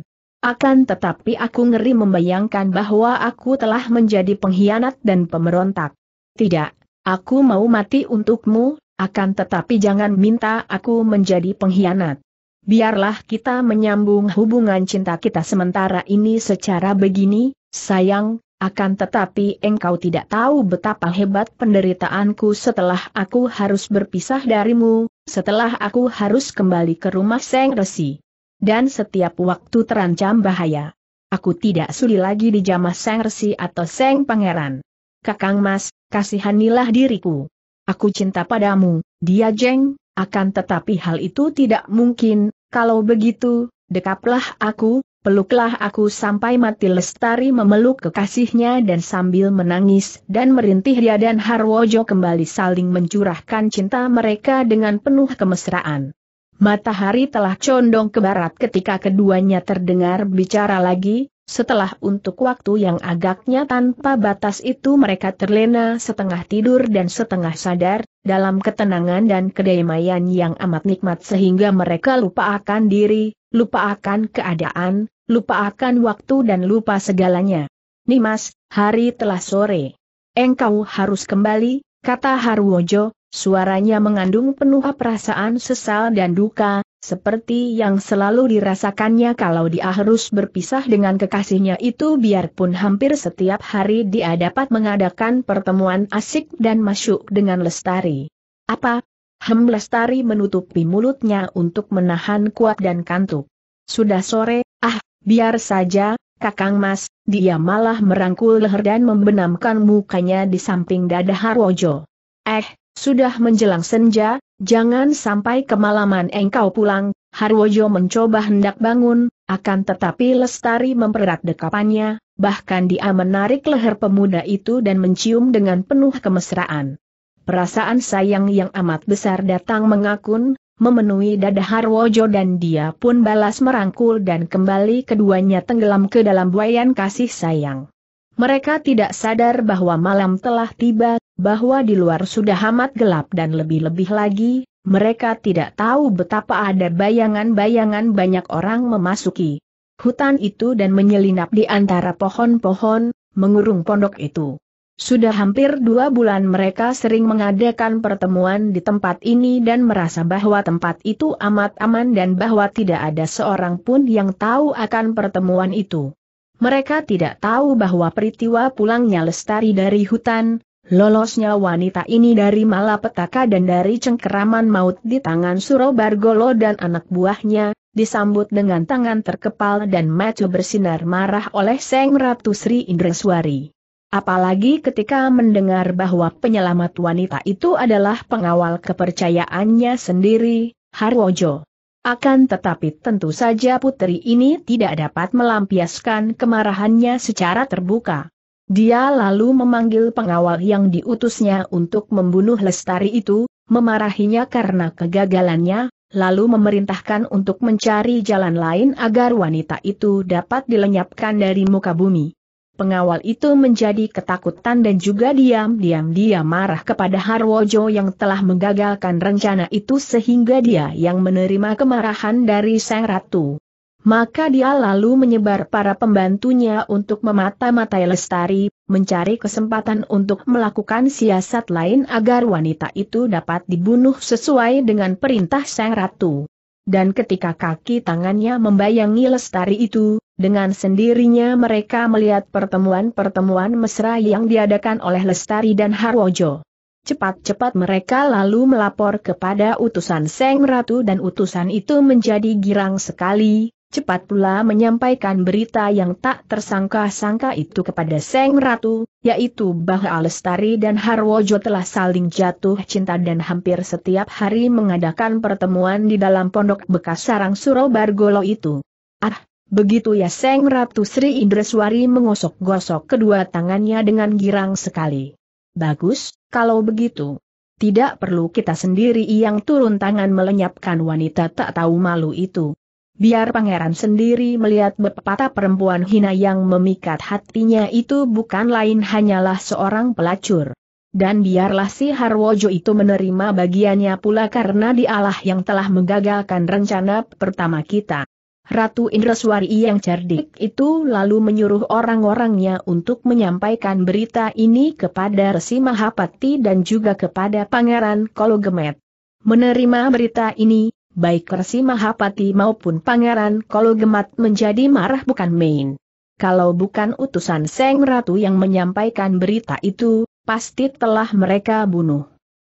Akan tetapi aku ngeri membayangkan bahwa aku telah menjadi pengkhianat dan pemberontak. Tidak, aku mau mati untukmu, akan tetapi jangan minta aku menjadi pengkhianat. Biarlah kita menyambung hubungan cinta kita sementara ini secara begini, sayang, akan tetapi engkau tidak tahu betapa hebat penderitaanku setelah aku harus berpisah darimu, setelah aku harus kembali ke rumah Seng Resi. Dan setiap waktu terancam bahaya. Aku tidak sudi lagi dijamah Seng Resi atau Seng Pangeran. Kakang Mas, kasihanilah diriku. Aku cinta padamu, dia jeng, akan tetapi hal itu tidak mungkin, kalau begitu, dekaplah aku, peluklah aku sampai mati lestari memeluk kekasihnya dan sambil menangis dan merintih dia dan Harwojo kembali saling mencurahkan cinta mereka dengan penuh kemesraan. Matahari telah condong ke barat ketika keduanya terdengar bicara lagi, setelah untuk waktu yang agaknya tanpa batas itu mereka terlena setengah tidur dan setengah sadar, dalam ketenangan dan kedamaian yang amat nikmat sehingga mereka lupa akan diri, lupa akan keadaan, lupa akan waktu dan lupa segalanya. Nimas, hari telah sore. Engkau harus kembali, kata Harwojo, suaranya mengandung penuh perasaan sesal dan duka, seperti yang selalu dirasakannya kalau dia harus berpisah dengan kekasihnya itu biarpun hampir setiap hari dia dapat mengadakan pertemuan asik dan masuk dengan Lestari. Apa? Hem Lestari menutupi mulutnya untuk menahan kuat dan kantuk. Sudah sore, ah, biar saja, Kakang Mas, dia malah merangkul leher dan membenamkan mukanya di samping dada Harwojo. Eh, sudah menjelang senja, jangan sampai kemalaman engkau pulang, Harwojo mencoba hendak bangun, akan tetapi Lestari mempererat dekapannya, bahkan dia menarik leher pemuda itu dan mencium dengan penuh kemesraan. Perasaan sayang yang amat besar datang mengakun, memenuhi dada Harwojo dan dia pun balas merangkul dan kembali keduanya tenggelam ke dalam buayan kasih sayang. Mereka tidak sadar bahwa malam telah tiba, bahwa di luar sudah amat gelap dan lebih-lebih lagi, mereka tidak tahu betapa ada bayangan-bayangan banyak orang memasuki hutan itu dan menyelinap di antara pohon-pohon, mengurung pondok itu. Sudah hampir dua bulan mereka sering mengadakan pertemuan di tempat ini dan merasa bahwa tempat itu amat aman dan bahwa tidak ada seorang pun yang tahu akan pertemuan itu. Mereka tidak tahu bahwa peristiwa pulangnya lestari dari hutan, Lolosnya wanita ini dari malapetaka dan dari cengkeraman maut di tangan Surobargolo dan anak buahnya, disambut dengan tangan terkepal dan mata bersinar marah oleh Seng Ratu Sri Indreswari. Apalagi ketika mendengar bahwa penyelamat wanita itu adalah pengawal kepercayaannya sendiri, Harwojo. Akan tetapi tentu saja putri ini tidak dapat melampiaskan kemarahannya secara terbuka. Dia lalu memanggil pengawal yang diutusnya untuk membunuh Lestari itu, memarahinya karena kegagalannya, lalu memerintahkan untuk mencari jalan lain agar wanita itu dapat dilenyapkan dari muka bumi. Pengawal itu menjadi ketakutan dan juga diam-diam dia marah kepada Harwojo yang telah menggagalkan rencana itu sehingga dia yang menerima kemarahan dari Sang Ratu. Maka dia lalu menyebar para pembantunya untuk memata-matai Lestari, mencari kesempatan untuk melakukan siasat lain agar wanita itu dapat dibunuh sesuai dengan perintah Sang Ratu. Dan ketika kaki tangannya membayangi Lestari itu, dengan sendirinya mereka melihat pertemuan-pertemuan mesra yang diadakan oleh Lestari dan Harwojo. Cepat-cepat mereka lalu melapor kepada utusan Seng Ratu dan utusan itu menjadi girang sekali, cepat pula menyampaikan berita yang tak tersangka-sangka itu kepada Seng Ratu, yaitu bahwa Lestari dan Harwojo telah saling jatuh cinta dan hampir setiap hari mengadakan pertemuan di dalam pondok bekas sarang Surau Bargolo itu. Ah, begitu ya Seng Ratu Sri Indreswari mengosok-gosok kedua tangannya dengan girang sekali. Bagus, kalau begitu. Tidak perlu kita sendiri yang turun tangan melenyapkan wanita tak tahu malu itu. Biar pangeran sendiri melihat bepatah perempuan hina yang memikat hatinya itu bukan lain hanyalah seorang pelacur. Dan biarlah si Harwojo itu menerima bagiannya pula karena dialah yang telah menggagalkan rencana pertama kita. Ratu Indraswari yang cerdik itu lalu menyuruh orang-orangnya untuk menyampaikan berita ini kepada Resi Mahapati dan juga kepada Pangeran Kologemet. Menerima berita ini, baik Resi Mahapati maupun Pangeran Kolo Gemat menjadi marah bukan main. Kalau bukan utusan Seng Ratu yang menyampaikan berita itu, pasti telah mereka bunuh.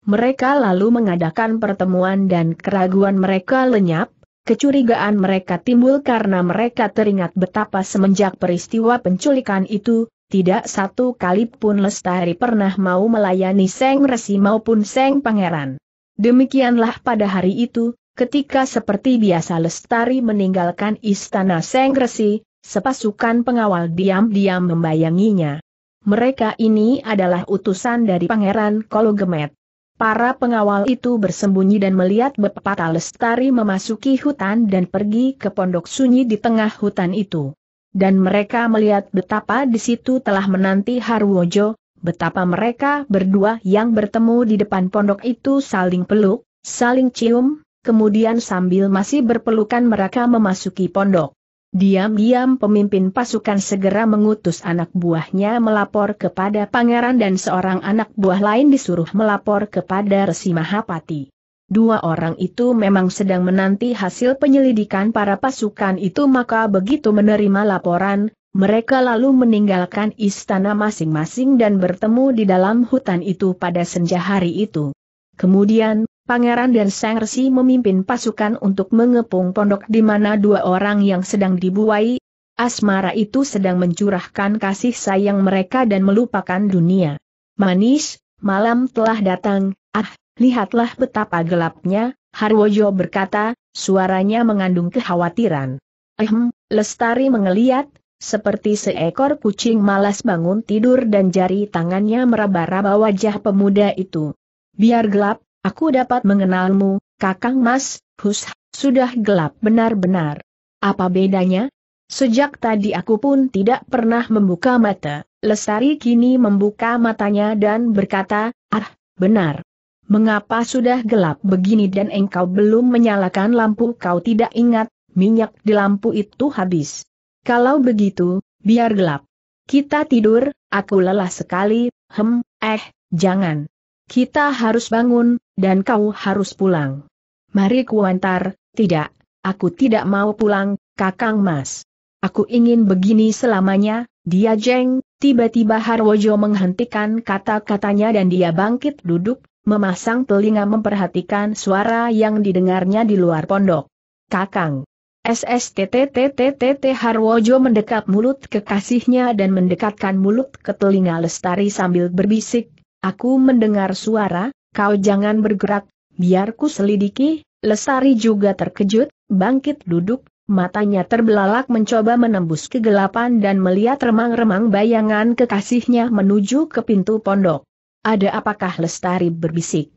Mereka lalu mengadakan pertemuan dan keraguan mereka lenyap, kecurigaan mereka timbul karena mereka teringat betapa semenjak peristiwa penculikan itu, tidak satu kali pun Lestari pernah mau melayani Seng Resi maupun Seng Pangeran. Demikianlah pada hari itu, Ketika seperti biasa Lestari meninggalkan istana Sengresi, sepasukan pengawal diam-diam membayanginya. Mereka ini adalah utusan dari Pangeran Kologemet. Para pengawal itu bersembunyi dan melihat Bepata Lestari memasuki hutan dan pergi ke pondok sunyi di tengah hutan itu. Dan mereka melihat betapa di situ telah menanti Harwojo, betapa mereka berdua yang bertemu di depan pondok itu saling peluk, saling cium, kemudian sambil masih berpelukan mereka memasuki pondok. Diam-diam pemimpin pasukan segera mengutus anak buahnya melapor kepada pangeran dan seorang anak buah lain disuruh melapor kepada Resi Mahapati. Dua orang itu memang sedang menanti hasil penyelidikan para pasukan itu maka begitu menerima laporan, mereka lalu meninggalkan istana masing-masing dan bertemu di dalam hutan itu pada senja hari itu. Kemudian, Pangeran dan Sang Resi memimpin pasukan untuk mengepung pondok di mana dua orang yang sedang dibuai, asmara itu sedang mencurahkan kasih sayang mereka dan melupakan dunia. Manis, malam telah datang, ah, lihatlah betapa gelapnya, Harwojo berkata, suaranya mengandung kekhawatiran. Ehm, Lestari mengeliat, seperti seekor kucing malas bangun tidur dan jari tangannya meraba-raba wajah pemuda itu. Biar gelap, Aku dapat mengenalmu, Kakang Mas, hus, sudah gelap benar-benar. Apa bedanya? Sejak tadi aku pun tidak pernah membuka mata. Lestari kini membuka matanya dan berkata, ah, benar. Mengapa sudah gelap begini dan engkau belum menyalakan lampu kau tidak ingat, minyak di lampu itu habis. Kalau begitu, biar gelap. Kita tidur, aku lelah sekali, hem, eh, jangan. Kita harus bangun, dan kau harus pulang. Mari kuantar, tidak, aku tidak mau pulang, kakang mas. Aku ingin begini selamanya, dia jeng, tiba-tiba Harwojo menghentikan kata-katanya dan dia bangkit duduk, memasang telinga memperhatikan suara yang didengarnya di luar pondok. Kakang. SSTTTTTT Harwojo mendekat mulut kekasihnya dan mendekatkan mulut ke telinga Lestari sambil berbisik, Aku mendengar suara, kau jangan bergerak, biar ku selidiki, Lestari juga terkejut, bangkit duduk, matanya terbelalak mencoba menembus kegelapan dan melihat remang-remang bayangan kekasihnya menuju ke pintu pondok. Ada apakah Lestari berbisik?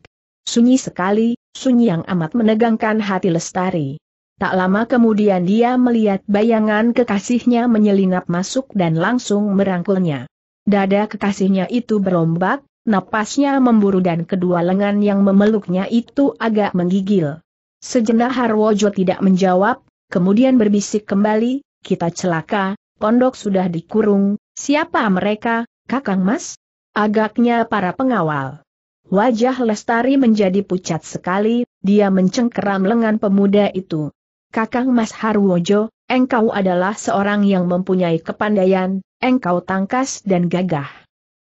Sunyi sekali, sunyi yang amat menegangkan hati Lestari. Tak lama kemudian dia melihat bayangan kekasihnya menyelinap masuk dan langsung merangkulnya. Dada kekasihnya itu berombak, napasnya memburu dan kedua lengan yang memeluknya itu agak menggigil. Sejenak Harwojo tidak menjawab, kemudian berbisik kembali, kita celaka, pondok sudah dikurung, siapa mereka, kakang mas? Agaknya para pengawal. Wajah Lestari menjadi pucat sekali, dia mencengkeram lengan pemuda itu. Kakang Mas Harwojo, engkau adalah seorang yang mempunyai kepandaian, engkau tangkas dan gagah.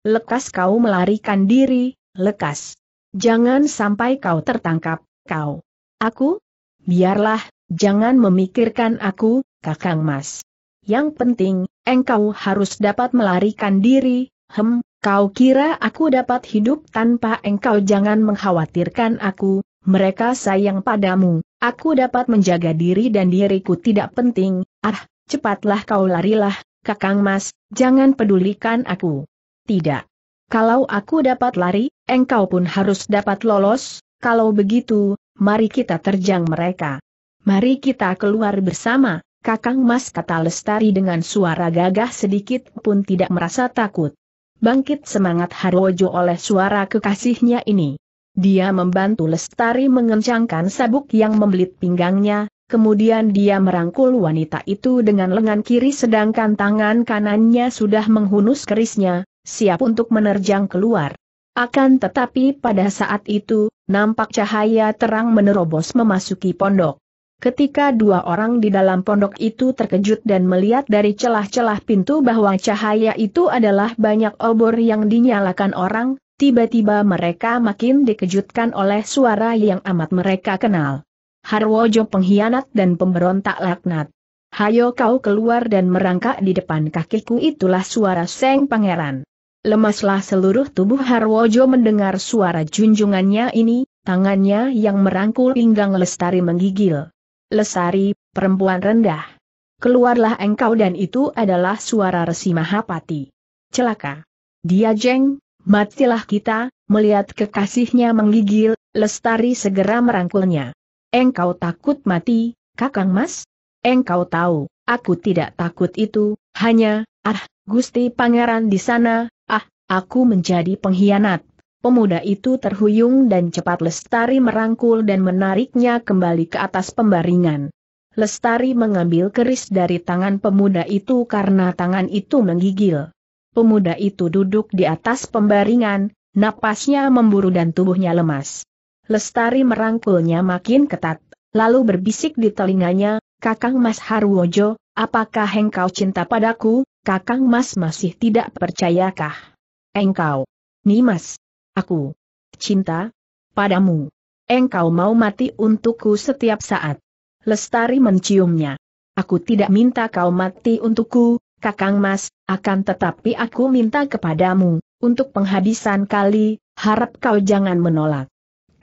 Lekas kau melarikan diri, lekas. Jangan sampai kau tertangkap, kau. Aku? Biarlah, jangan memikirkan aku, Kakang Mas. Yang penting, engkau harus dapat melarikan diri, hem, kau kira aku dapat hidup tanpa engkau jangan mengkhawatirkan aku, mereka sayang padamu, aku dapat menjaga diri dan diriku tidak penting, ah, cepatlah kau larilah, Kakang Mas, jangan pedulikan aku. Tidak. Kalau aku dapat lari, engkau pun harus dapat lolos, kalau begitu, mari kita terjang mereka. Mari kita keluar bersama, Kakang Mas kata Lestari dengan suara gagah sedikit pun tidak merasa takut. Bangkit semangat Harwojo oleh suara kekasihnya ini. Dia membantu Lestari mengencangkan sabuk yang membelit pinggangnya, kemudian dia merangkul wanita itu dengan lengan kiri sedangkan tangan kanannya sudah menghunus kerisnya, siap untuk menerjang keluar. Akan tetapi pada saat itu, nampak cahaya terang menerobos memasuki pondok. Ketika dua orang di dalam pondok itu terkejut dan melihat dari celah-celah pintu bahwa cahaya itu adalah banyak obor yang dinyalakan orang, tiba-tiba mereka makin dikejutkan oleh suara yang amat mereka kenal. Harwojo pengkhianat dan pemberontak laknat. Hayo kau keluar dan merangkak di depan kakiku itulah suara Seng Pangeran. Lemaslah seluruh tubuh Harwojo mendengar suara junjungannya ini, tangannya yang merangkul pinggang Lestari menggigil. Lesari, perempuan rendah. Keluarlah engkau dan itu adalah suara Resi Mahapati. Celaka. Dia jeng, matilah kita, melihat kekasihnya menggigil, Lestari segera merangkulnya. Engkau takut mati, Kakang Mas? Engkau tahu, aku tidak takut itu, hanya, ah, Gusti Pangeran di sana, aku menjadi pengkhianat. Pemuda itu terhuyung dan cepat Lestari merangkul dan menariknya kembali ke atas pembaringan. Lestari mengambil keris dari tangan pemuda itu karena tangan itu menggigil. Pemuda itu duduk di atas pembaringan, napasnya memburu dan tubuhnya lemas. Lestari merangkulnya makin ketat, lalu berbisik di telinganya, Kakang Mas Harwojo, apakah engkau cinta padaku, Kakang Mas masih tidak percayakah? Engkau, Nimas, Aku cinta padamu. Engkau mau mati untukku setiap saat. Lestari menciumnya. Aku tidak minta kau mati untukku, Kakang Mas, akan tetapi aku minta kepadamu, untuk penghabisan kali, harap kau jangan menolak.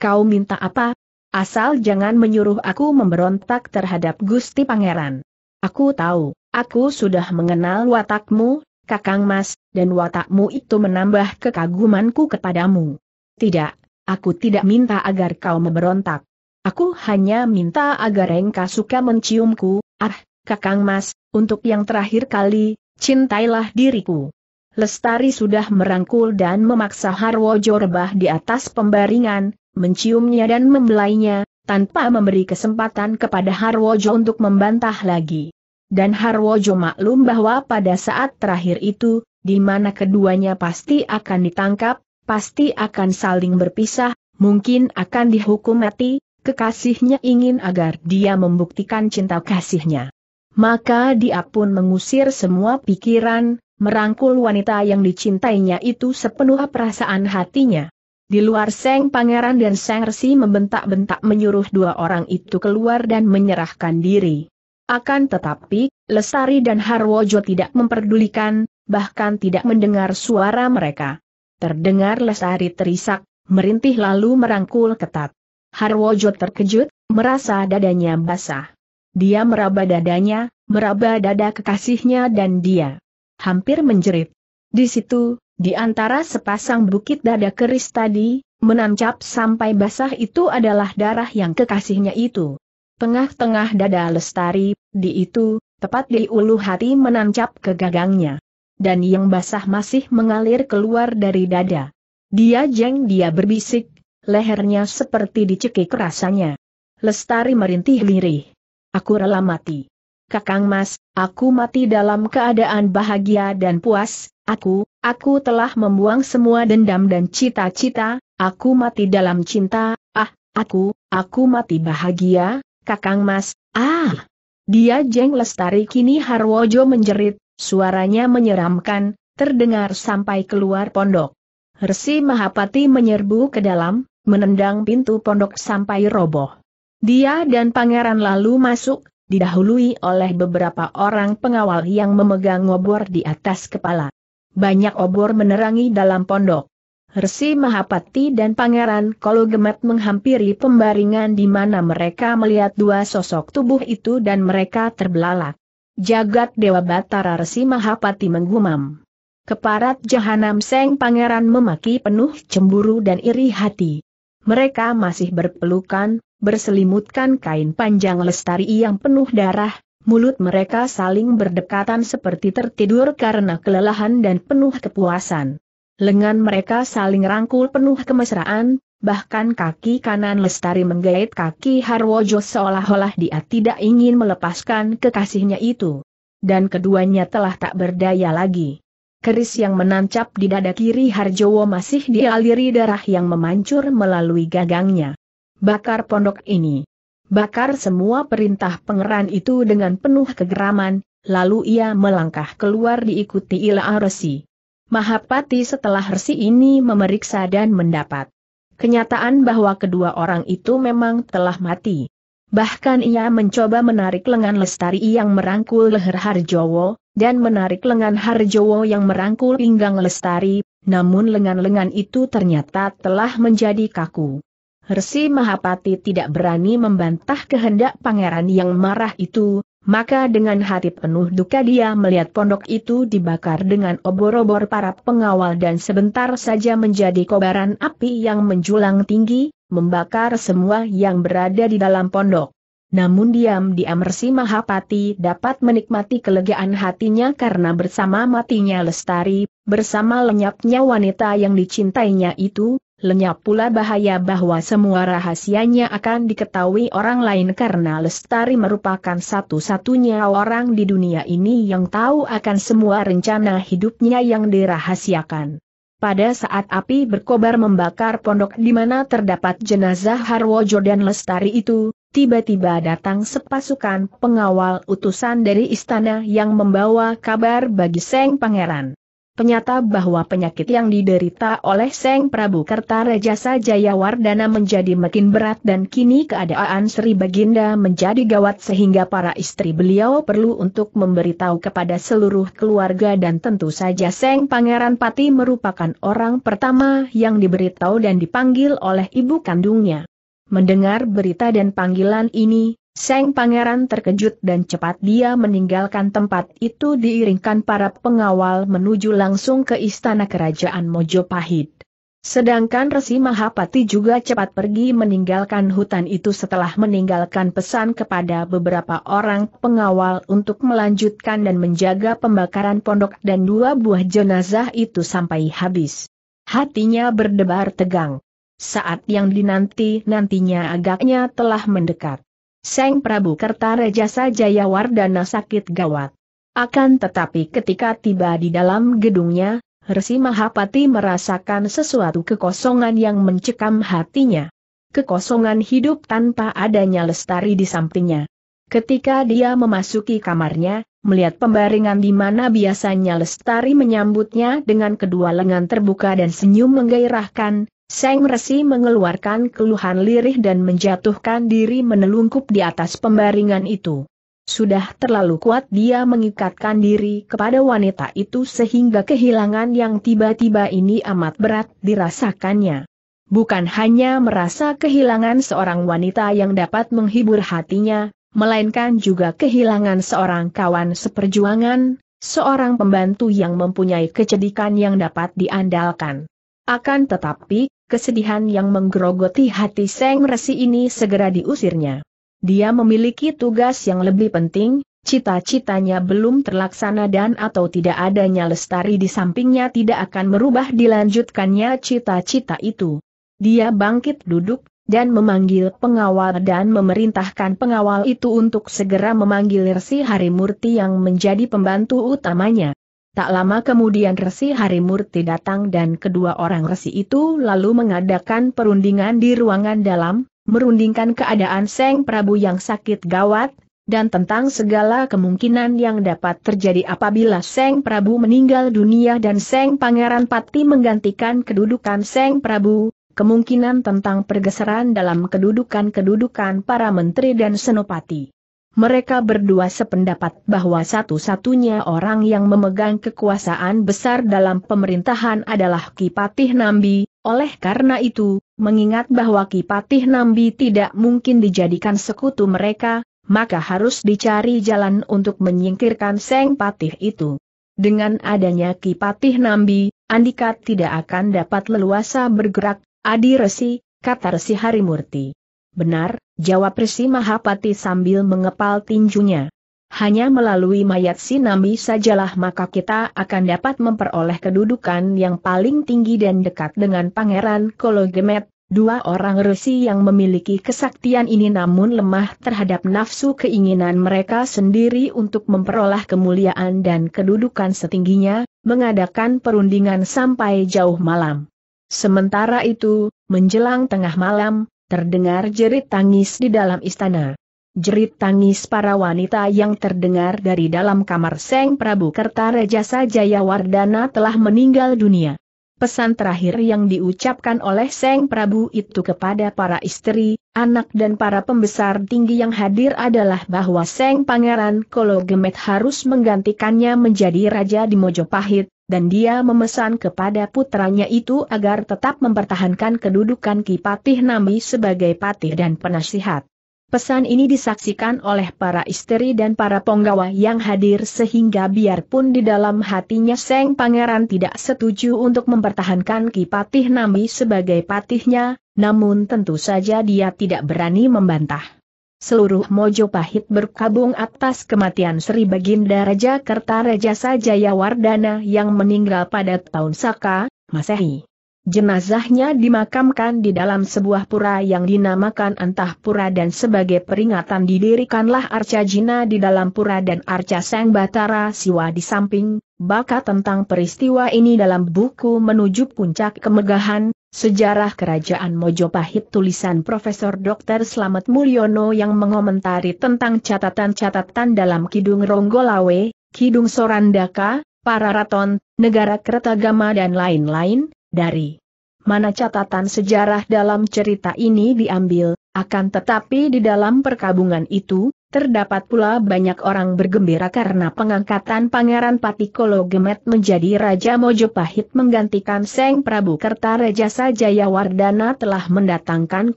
Kau minta apa? Asal jangan menyuruh aku memberontak terhadap Gusti Pangeran. Aku tahu, aku sudah mengenal watakmu, Kakang Mas, dan watakmu itu menambah kekagumanku kepadamu. Tidak, aku tidak minta agar kau memberontak. Aku hanya minta agar engkau suka menciumku, ah, Kakang Mas, untuk yang terakhir kali, cintailah diriku. Lestari sudah merangkul dan memaksa Harwojo rebah di atas pembaringan, menciumnya dan membelainya, tanpa memberi kesempatan kepada Harwojo untuk membantah lagi. Dan Harwojo maklum bahwa pada saat terakhir itu, di mana keduanya pasti akan ditangkap, pasti akan saling berpisah, mungkin akan dihukum mati, kekasihnya ingin agar dia membuktikan cinta kasihnya. Maka dia pun mengusir semua pikiran, merangkul wanita yang dicintainya itu sepenuh perasaan hatinya. Di luar Seng Pangeran dan Seng Resi membentak-bentak menyuruh dua orang itu keluar dan menyerahkan diri. Akan tetapi, Lesari dan Harwojo tidak memperdulikan, bahkan tidak mendengar suara mereka. Terdengar Lesari terisak, merintih lalu merangkul ketat. Harwojo terkejut, merasa dadanya basah. Dia meraba dadanya, meraba dada kekasihnya dan dia hampir menjerit. Di situ, di antara sepasang bukit dada keris tadi, menancap sampai basah itu adalah darah yang kekasihnya itu. Tengah-tengah dada lestari, di itu, tepat di ulu hati menancap ke gagangnya. Dan yang basah masih mengalir keluar dari dada. Dia jeng dia berbisik, lehernya seperti dicekik rasanya. Lestari merintih lirih. Aku rela mati. Kakang Mas, aku mati dalam keadaan bahagia dan puas, aku, aku telah membuang semua dendam dan cita-cita, aku mati dalam cinta, ah, aku, aku mati bahagia, Kakang Mas, ah! Dia jeng lestari kini Harwojo menjerit, suaranya menyeramkan, terdengar sampai keluar pondok. Resi Mahapati menyerbu ke dalam, menendang pintu pondok sampai roboh. Dia dan pangeran lalu masuk, didahului oleh beberapa orang pengawal yang memegang obor di atas kepala. Banyak obor menerangi dalam pondok. Resi Mahapati dan Pangeran Kologemet menghampiri pembaringan di mana mereka melihat dua sosok tubuh itu dan mereka terbelalak. Jagat Dewa Batara Resi Mahapati menggumam. Keparat Jahanam Seng Pangeran memaki penuh cemburu dan iri hati. Mereka masih berpelukan, berselimutkan kain panjang lestari yang penuh darah, mulut mereka saling berdekatan seperti tertidur karena kelelahan dan penuh kepuasan. Lengan mereka saling rangkul penuh kemesraan, bahkan kaki kanan lestari menggait kaki Harwojo seolah-olah dia tidak ingin melepaskan kekasihnya itu. Dan keduanya telah tak berdaya lagi. Keris yang menancap di dada kiri Harjowo masih dialiri darah yang memancur melalui gagangnya. Bakar pondok ini bakar semua perintah pangeran itu dengan penuh kegeraman, lalu ia melangkah keluar diikuti Ila Resi. Mahapati setelah Resi ini memeriksa dan mendapat kenyataan bahwa kedua orang itu memang telah mati. Bahkan ia mencoba menarik lengan Lestari yang merangkul leher Harjowo, dan menarik lengan Harjowo yang merangkul pinggang Lestari, namun lengan-lengan itu ternyata telah menjadi kaku. Resi Mahapati tidak berani membantah kehendak pangeran yang marah itu, maka dengan hati penuh duka dia melihat pondok itu dibakar dengan obor-obor para pengawal dan sebentar saja menjadi kobaran api yang menjulang tinggi, membakar semua yang berada di dalam pondok. Namun diam-diam Resi Mahapati dapat menikmati kelegaan hatinya karena bersama matinya Lestari, bersama lenyapnya wanita yang dicintainya itu, lenyap pula bahaya bahwa semua rahasianya akan diketahui orang lain karena Lestari merupakan satu-satunya orang di dunia ini yang tahu akan semua rencana hidupnya yang dirahasiakan. Pada saat api berkobar membakar pondok di mana terdapat jenazah Harwojo dan Lestari itu, tiba-tiba datang sepasukan pengawal utusan dari istana yang membawa kabar bagi Seng Pangeran penyata bahwa penyakit yang diderita oleh Seng Prabu Kertarejasa Jayawardana menjadi makin berat dan kini keadaan Sri Baginda menjadi gawat sehingga para istri beliau perlu untuk memberitahu kepada seluruh keluarga dan tentu saja Seng Pangeran Pati merupakan orang pertama yang diberitahu dan dipanggil oleh ibu kandungnya. Mendengar berita dan panggilan ini, Seng Pangeran terkejut dan cepat dia meninggalkan tempat itu diiringkan para pengawal menuju langsung ke istana kerajaan Mojopahit. Sedangkan Resi Mahapati juga cepat pergi meninggalkan hutan itu setelah meninggalkan pesan kepada beberapa orang pengawal untuk melanjutkan dan menjaga pembakaran pondok dan dua buah jenazah itu sampai habis. Hatinya berdebar tegang. Saat yang dinanti-nantinya agaknya telah mendekat. Seng Prabu Kertarejasa Jayawardana sakit gawat. Akan tetapi ketika tiba di dalam gedungnya, Resi Mahapati merasakan sesuatu kekosongan yang mencekam hatinya. Kekosongan hidup tanpa adanya lestari di sampingnya. Ketika dia memasuki kamarnya, melihat pembaringan di mana biasanya lestari menyambutnya dengan kedua lengan terbuka dan senyum menggairahkan, Seng Resi mengeluarkan keluhan lirih dan menjatuhkan diri menelungkup di atas pembaringan itu. Sudah terlalu kuat dia mengikatkan diri kepada wanita itu sehingga kehilangan yang tiba-tiba ini amat berat dirasakannya. Bukan hanya merasa kehilangan seorang wanita yang dapat menghibur hatinya, melainkan juga kehilangan seorang kawan seperjuangan, seorang pembantu yang mempunyai kecedikan yang dapat diandalkan. Akan tetapi, kesedihan yang menggerogoti hati Seng Resi ini segera diusirnya. Dia memiliki tugas yang lebih penting, cita-citanya belum terlaksana dan atau tidak adanya lestari di sampingnya tidak akan merubah dilanjutkannya cita-cita itu. Dia bangkit duduk, dan memanggil pengawal dan memerintahkan pengawal itu untuk segera memanggil Resi Harimurti yang menjadi pembantu utamanya. Tak lama kemudian Resi Harimurti datang dan kedua orang resi itu lalu mengadakan perundingan di ruangan dalam, merundingkan keadaan Seng Prabu yang sakit gawat, dan tentang segala kemungkinan yang dapat terjadi apabila Seng Prabu meninggal dunia dan Seng Pangeran Pati menggantikan kedudukan Seng Prabu, kemungkinan tentang pergeseran dalam kedudukan-kedudukan para menteri dan senopati. Mereka berdua sependapat bahwa satu-satunya orang yang memegang kekuasaan besar dalam pemerintahan adalah Kipatih Nambi, oleh karena itu, mengingat bahwa Kipatih Nambi tidak mungkin dijadikan sekutu mereka, maka harus dicari jalan untuk menyingkirkan Seng Patih itu. Dengan adanya Kipatih Nambi, Andika tidak akan dapat leluasa bergerak, Adi Resi, kata Resi Harimurti. Benar, jawab Resi Mahapati sambil mengepal tinjunya. Hanya melalui mayat Sinambi sajalah maka kita akan dapat memperoleh kedudukan yang paling tinggi dan dekat dengan Pangeran Kologemet, Dua orang resi yang memiliki kesaktian ini namun lemah terhadap nafsu keinginan mereka sendiri untuk memperoleh kemuliaan dan kedudukan setingginya, mengadakan perundingan sampai jauh malam. Sementara itu, menjelang tengah malam, terdengar jerit tangis di dalam istana. Jerit tangis para wanita yang terdengar dari dalam kamar Seng Prabu Kertarejasa Jayawardana telah meninggal dunia. Pesan terakhir yang diucapkan oleh Seng Prabu itu kepada para istri, anak dan para pembesar tinggi yang hadir adalah bahwa Seng Pangeran Kologemet harus menggantikannya menjadi raja di Mojopahit, dan dia memesan kepada putranya itu agar tetap mempertahankan kedudukan Kipatih Nami sebagai patih dan penasihat. Pesan ini disaksikan oleh para istri dan para penggawa yang hadir sehingga biarpun di dalam hatinya Seng Pangeran tidak setuju untuk mempertahankan Kipatih Nami sebagai patihnya, namun tentu saja dia tidak berani membantah. Seluruh Mojopahit berkabung atas kematian Sri Baginda Raja Kertarejasa Jayawardana yang meninggal pada tahun Saka, Masehi. Jenazahnya dimakamkan di dalam sebuah pura yang dinamakan Antahpura dan sebagai peringatan didirikanlah arca jina di dalam pura dan arca Sang Batara Siwa di samping, baka tentang peristiwa ini dalam buku menuju puncak kemegahan, Sejarah Kerajaan Mojopahit tulisan Profesor Dr. Slamet Mulyono yang mengomentari tentang catatan-catatan dalam Kidung Ronggolawe, Kidung Sorandaka, Pararaton, Negara Kertagama dan lain-lain, dari mana catatan sejarah dalam cerita ini diambil, akan tetapi di dalam perkabungan itu, terdapat pula banyak orang bergembira karena pengangkatan Pangeran Patikolo Gemet menjadi Raja Mojopahit menggantikan Seng Prabu Kertarejasa Jayawardana telah mendatangkan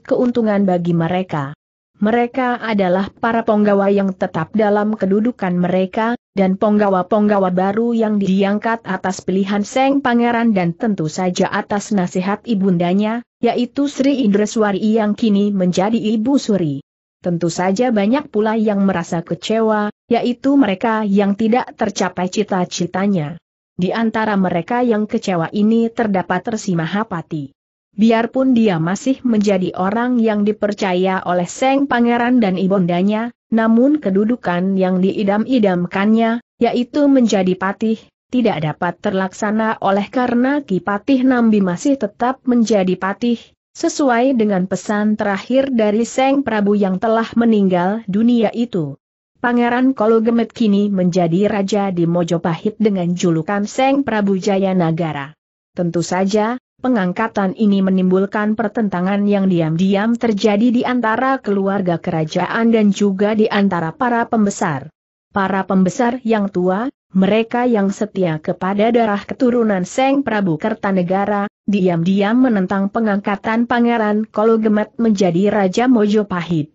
keuntungan bagi mereka. Mereka adalah para penggawa yang tetap dalam kedudukan mereka, dan penggawa-penggawa baru yang diangkat atas pilihan Seng Pangeran dan tentu saja atas nasihat ibundanya, yaitu Sri Indreswari yang kini menjadi Ibu Suri. Tentu saja banyak pula yang merasa kecewa, yaitu mereka yang tidak tercapai cita-citanya. Di antara mereka yang kecewa ini terdapat Resi Mahapati. Biarpun dia masih menjadi orang yang dipercaya oleh Seng Pangeran dan ibundanya, namun kedudukan yang diidam-idamkannya, yaitu menjadi patih, tidak dapat terlaksana oleh karena Ki Patih Nambi masih tetap menjadi patih, sesuai dengan pesan terakhir dari Seng Prabu yang telah meninggal dunia itu. Pangeran Kologemet kini menjadi raja di Mojopahit dengan julukan Seng Prabu Jaya Nagara. Tentu saja, Pengangkatan ini menimbulkan pertentangan yang diam-diam terjadi di antara keluarga kerajaan dan juga di antara para pembesar. Para pembesar yang tua, mereka yang setia kepada darah keturunan Seng Prabu Kertanegara, diam-diam menentang pengangkatan Pangeran Kologemet menjadi Raja Mojopahit.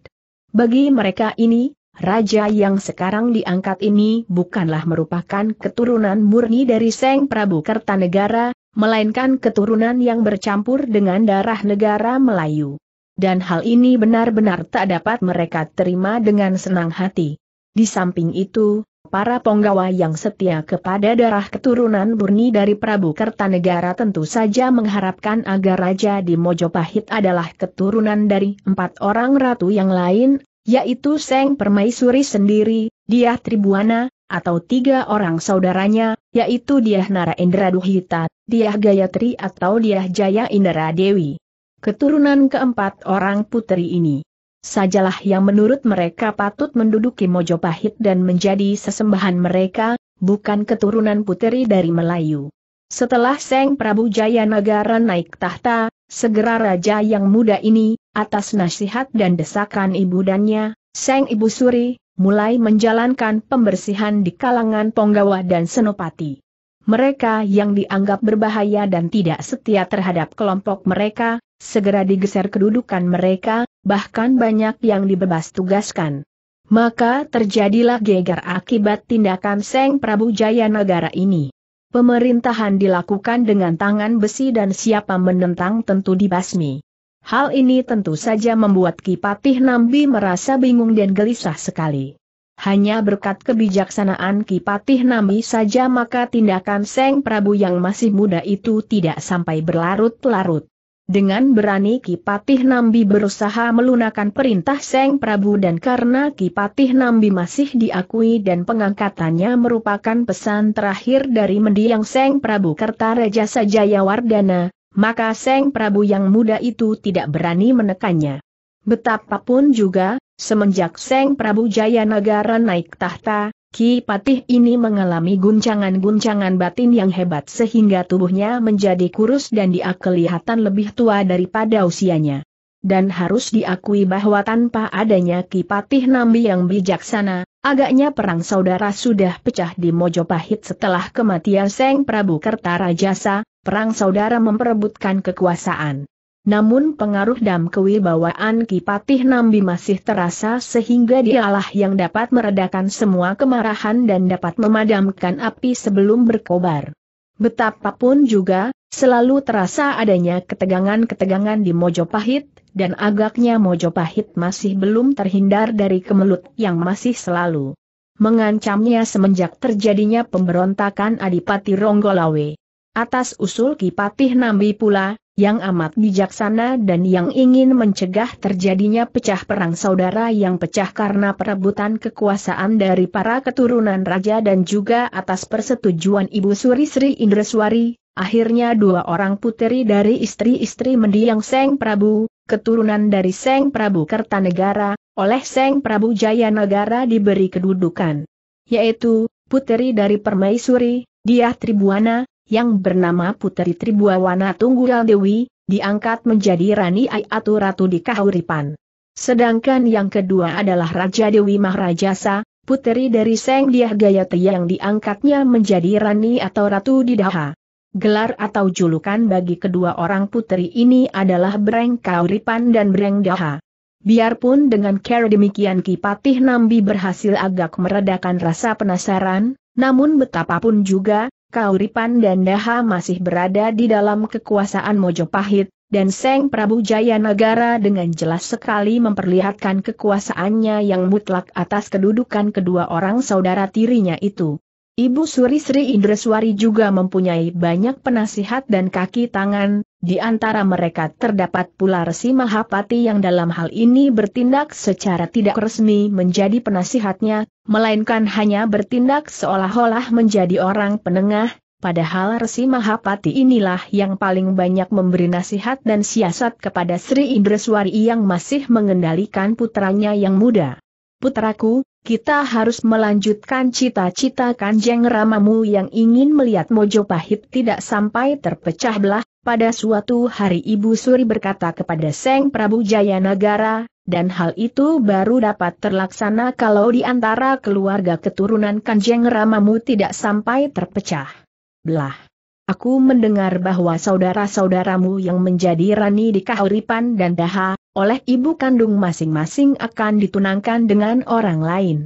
Bagi mereka ini, Raja yang sekarang diangkat ini bukanlah merupakan keturunan murni dari Seng Prabu Kertanegara, melainkan keturunan yang bercampur dengan darah negara Melayu. Dan hal ini benar-benar tak dapat mereka terima dengan senang hati. Di samping itu, para penggawa yang setia kepada darah keturunan murni dari Prabu Kertanegara tentu saja mengharapkan agar Raja di Mojopahit adalah keturunan dari empat orang ratu yang lain, yaitu Seng Permaisuri sendiri, Dia Tribuana, atau tiga orang saudaranya, yaitu Diah Nara Indra Duhita, Diah Gayatri atau Diah Jaya Indra Dewi. Keturunan keempat orang putri ini sajalah yang menurut mereka patut menduduki Mojopahit dan menjadi sesembahan mereka, bukan keturunan putri dari Melayu. Setelah Seng Prabu Jaya Negara naik tahta, segera raja yang muda ini, atas nasihat dan desakan ibu dannya, Seng Ibu Suri, mulai menjalankan pembersihan di kalangan penggawa dan senopati. Mereka yang dianggap berbahaya dan tidak setia terhadap kelompok mereka, segera digeser kedudukan mereka, bahkan banyak yang dibebas tugaskan. Maka terjadilah geger akibat tindakan Seng Prabu Jaya Negara ini. Pemerintahan dilakukan dengan tangan besi dan siapa menentang tentu dibasmi. Hal ini tentu saja membuat Kipatih Nambi merasa bingung dan gelisah sekali. Hanya berkat kebijaksanaan Kipatih Nambi saja maka tindakan Seng Prabu yang masih muda itu tidak sampai berlarut-larut. Dengan berani Kipatih Nambi berusaha melunakkan perintah Seng Prabu dan karena Kipatih Nambi masih diakui dan pengangkatannya merupakan pesan terakhir dari mendiang Seng Prabu Kertaraja Sajayawardana, maka Seng Prabu yang muda itu tidak berani menekannya. Betapapun juga, semenjak Seng Prabu Jayanagara naik tahta, Ki Patih ini mengalami guncangan-guncangan batin yang hebat sehingga tubuhnya menjadi kurus dan dia kelihatan lebih tua daripada usianya. Dan harus diakui bahwa tanpa adanya Ki Patih Nambi yang bijaksana, agaknya perang saudara sudah pecah di Mojopahit setelah kematian Seng Prabu Kertarajasa, perang saudara memperebutkan kekuasaan. Namun pengaruh dam kewibawaan Kipatih Nambi masih terasa sehingga dialah yang dapat meredakan semua kemarahan dan dapat memadamkan api sebelum berkobar. Betapapun juga, selalu terasa adanya ketegangan-ketegangan di Mojopahit, dan agaknya Mojopahit masih belum terhindar dari kemelut yang masih selalu mengancamnya semenjak terjadinya pemberontakan Adipati Ronggolawe. Atas usul Kipatih Nambi pula, yang amat bijaksana dan yang ingin mencegah terjadinya pecah perang saudara yang pecah karena perebutan kekuasaan dari para keturunan raja dan juga atas persetujuan Ibu Suri Sri Indreswari, akhirnya dua orang puteri dari istri-istri mendiang Seng Prabu, keturunan dari Seng Prabu Kertanegara, oleh Seng Prabu Jayanagara diberi kedudukan. Yaitu, puteri dari Permaisuri, Diah Tribuana, yang bernama Putri Tribuawana Tunggal Dewi, diangkat menjadi Rani Ayatu Ratu di Kahuripan. Sedangkan yang kedua adalah Raja Dewi Maharajasa, putri dari Seng Diah Gayatri yang diangkatnya menjadi Rani atau Ratu di Daha. Gelar atau julukan bagi kedua orang putri ini adalah Breng Kahuripan dan Breng Daha. Biarpun dengan cara demikian Kipatih Nambi berhasil agak meredakan rasa penasaran, namun betapapun juga, Kauripan dan Daha masih berada di dalam kekuasaan Mojopahit, dan Seng Prabu Jayanagara dengan jelas sekali memperlihatkan kekuasaannya yang mutlak atas kedudukan kedua orang saudara tirinya itu. Ibu Suri Sri Indreswari juga mempunyai banyak penasihat dan kaki tangan, di antara mereka terdapat pula Resi Mahapati yang dalam hal ini bertindak secara tidak resmi menjadi penasihatnya, melainkan hanya bertindak seolah-olah menjadi orang penengah, padahal Resi Mahapati inilah yang paling banyak memberi nasihat dan siasat kepada Sri Indreswari yang masih mengendalikan putranya yang muda. Putraku, kita harus melanjutkan cita-cita Kanjeng Ramamu yang ingin melihat Mojopahit tidak sampai terpecah belah, pada suatu hari Ibu Suri berkata kepada Seng Prabu Jayanagara, dan hal itu baru dapat terlaksana kalau di antara keluarga keturunan Kanjeng Ramamu tidak sampai terpecah. Belah. Aku mendengar bahwa saudara-saudaramu yang menjadi rani di Kahuripan dan Daha, oleh ibu kandung masing-masing akan ditunangkan dengan orang lain.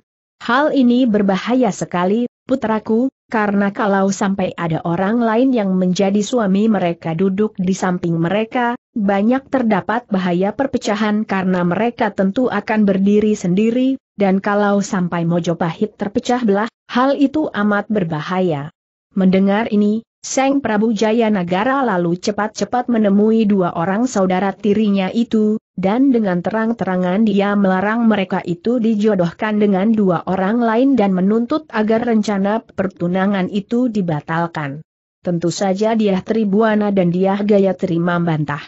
Hal ini berbahaya sekali, putraku, karena kalau sampai ada orang lain yang menjadi suami mereka duduk di samping mereka, banyak terdapat bahaya perpecahan karena mereka tentu akan berdiri sendiri, dan kalau sampai Mojopahit terpecah belah, hal itu amat berbahaya. Mendengar ini, Seng Prabu Jaya Nagara lalu cepat-cepat menemui dua orang saudara tirinya itu, dan dengan terang-terangan dia melarang mereka itu dijodohkan dengan dua orang lain dan menuntut agar rencana pertunangan itu dibatalkan. Tentu saja dia Tribuana dan dia Gaya terima membantah.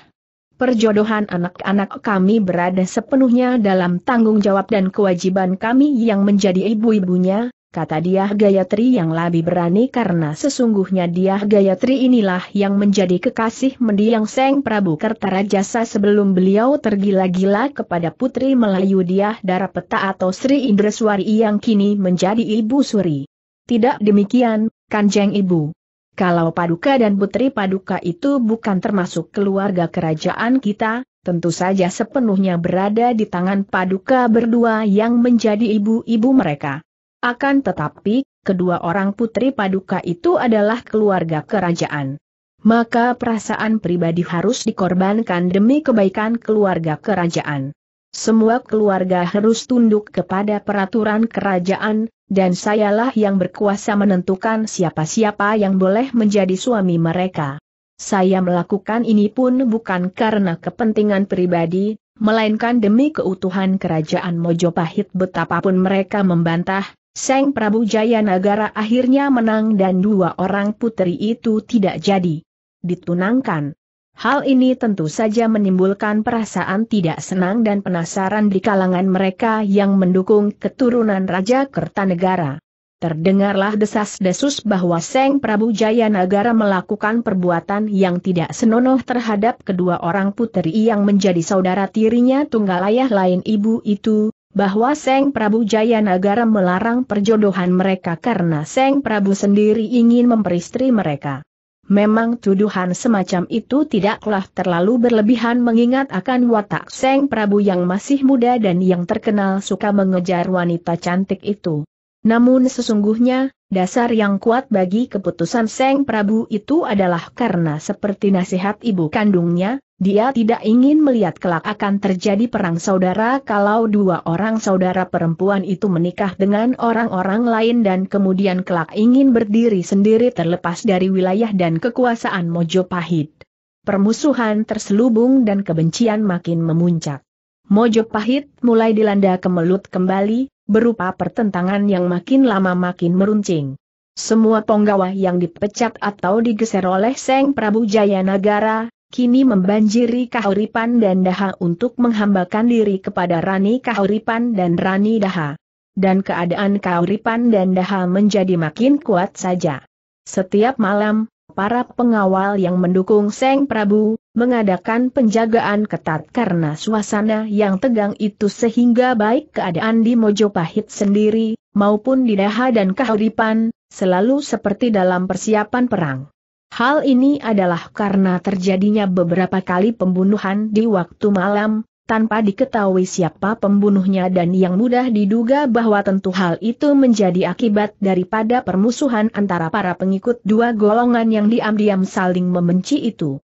Perjodohan anak-anak kami berada sepenuhnya dalam tanggung jawab dan kewajiban kami yang menjadi ibu-ibunya, kata dia Gayatri yang lebih berani karena sesungguhnya dia Gayatri inilah yang menjadi kekasih mendiang Seng Prabu Kertarajasa sebelum beliau tergila-gila kepada putri Melayu dia Darapeta atau Sri Indreswari yang kini menjadi Ibu Suri. Tidak demikian, Kanjeng Ibu. Kalau Paduka dan Putri Paduka itu bukan termasuk keluarga kerajaan kita, tentu saja sepenuhnya berada di tangan Paduka berdua yang menjadi ibu-ibu mereka. Akan tetapi, kedua orang putri paduka itu adalah keluarga kerajaan. maka perasaan pribadi harus dikorbankan demi kebaikan keluarga kerajaan. Semua keluarga harus tunduk kepada peraturan kerajaan, dan sayalah yang berkuasa menentukan siapa-siapa yang boleh menjadi suami mereka. Saya melakukan ini pun bukan karena kepentingan pribadi, melainkan demi keutuhan kerajaan Mojopahit betapapun mereka membantah, Seng Prabu Jayanagara akhirnya menang dan dua orang putri itu tidak jadi ditunangkan. Hal ini tentu saja menimbulkan perasaan tidak senang dan penasaran di kalangan mereka yang mendukung keturunan Raja Kertanegara. Terdengarlah desas-desus bahwa Seng Prabu Jayanagara melakukan perbuatan yang tidak senonoh terhadap kedua orang putri yang menjadi saudara tirinya tunggal ayah lain ibu itu, bahwa Seng Prabu Jayanagara melarang perjodohan mereka karena Seng Prabu sendiri ingin memperistri mereka. Memang tuduhan semacam itu tidaklah terlalu berlebihan mengingat akan watak Seng Prabu yang masih muda dan yang terkenal suka mengejar wanita cantik itu. Namun sesungguhnya, dasar yang kuat bagi keputusan Seng Prabu itu adalah karena seperti nasihat ibu kandungnya, dia tidak ingin melihat kelak akan terjadi perang saudara kalau dua orang saudara perempuan itu menikah dengan orang-orang lain dan kemudian kelak ingin berdiri sendiri terlepas dari wilayah dan kekuasaan Mojopahit. Permusuhan terselubung dan kebencian makin memuncak. Mojopahit mulai dilanda kemelut kembali, berupa pertentangan yang makin lama makin meruncing. Semua penggawa yang dipecat atau digeser oleh Seng Prabu Jayanagara, kini membanjiri Kahuripan dan Daha untuk menghambakan diri kepada Rani Kahuripan dan Rani Daha. Dan keadaan Kahuripan dan Daha menjadi makin kuat saja. Setiap malam, para pengawal yang mendukung Seng Prabu, mengadakan penjagaan ketat karena suasana yang tegang itu sehingga baik keadaan di Mojopahit sendiri, maupun di Daha dan Kahuripan, selalu seperti dalam persiapan perang. Hal ini adalah karena terjadinya beberapa kali pembunuhan di waktu malam, tanpa diketahui siapa pembunuhnya dan yang mudah diduga bahwa tentu hal itu menjadi akibat daripada permusuhan antara para pengikut dua golongan yang diam-diam saling membenci itu.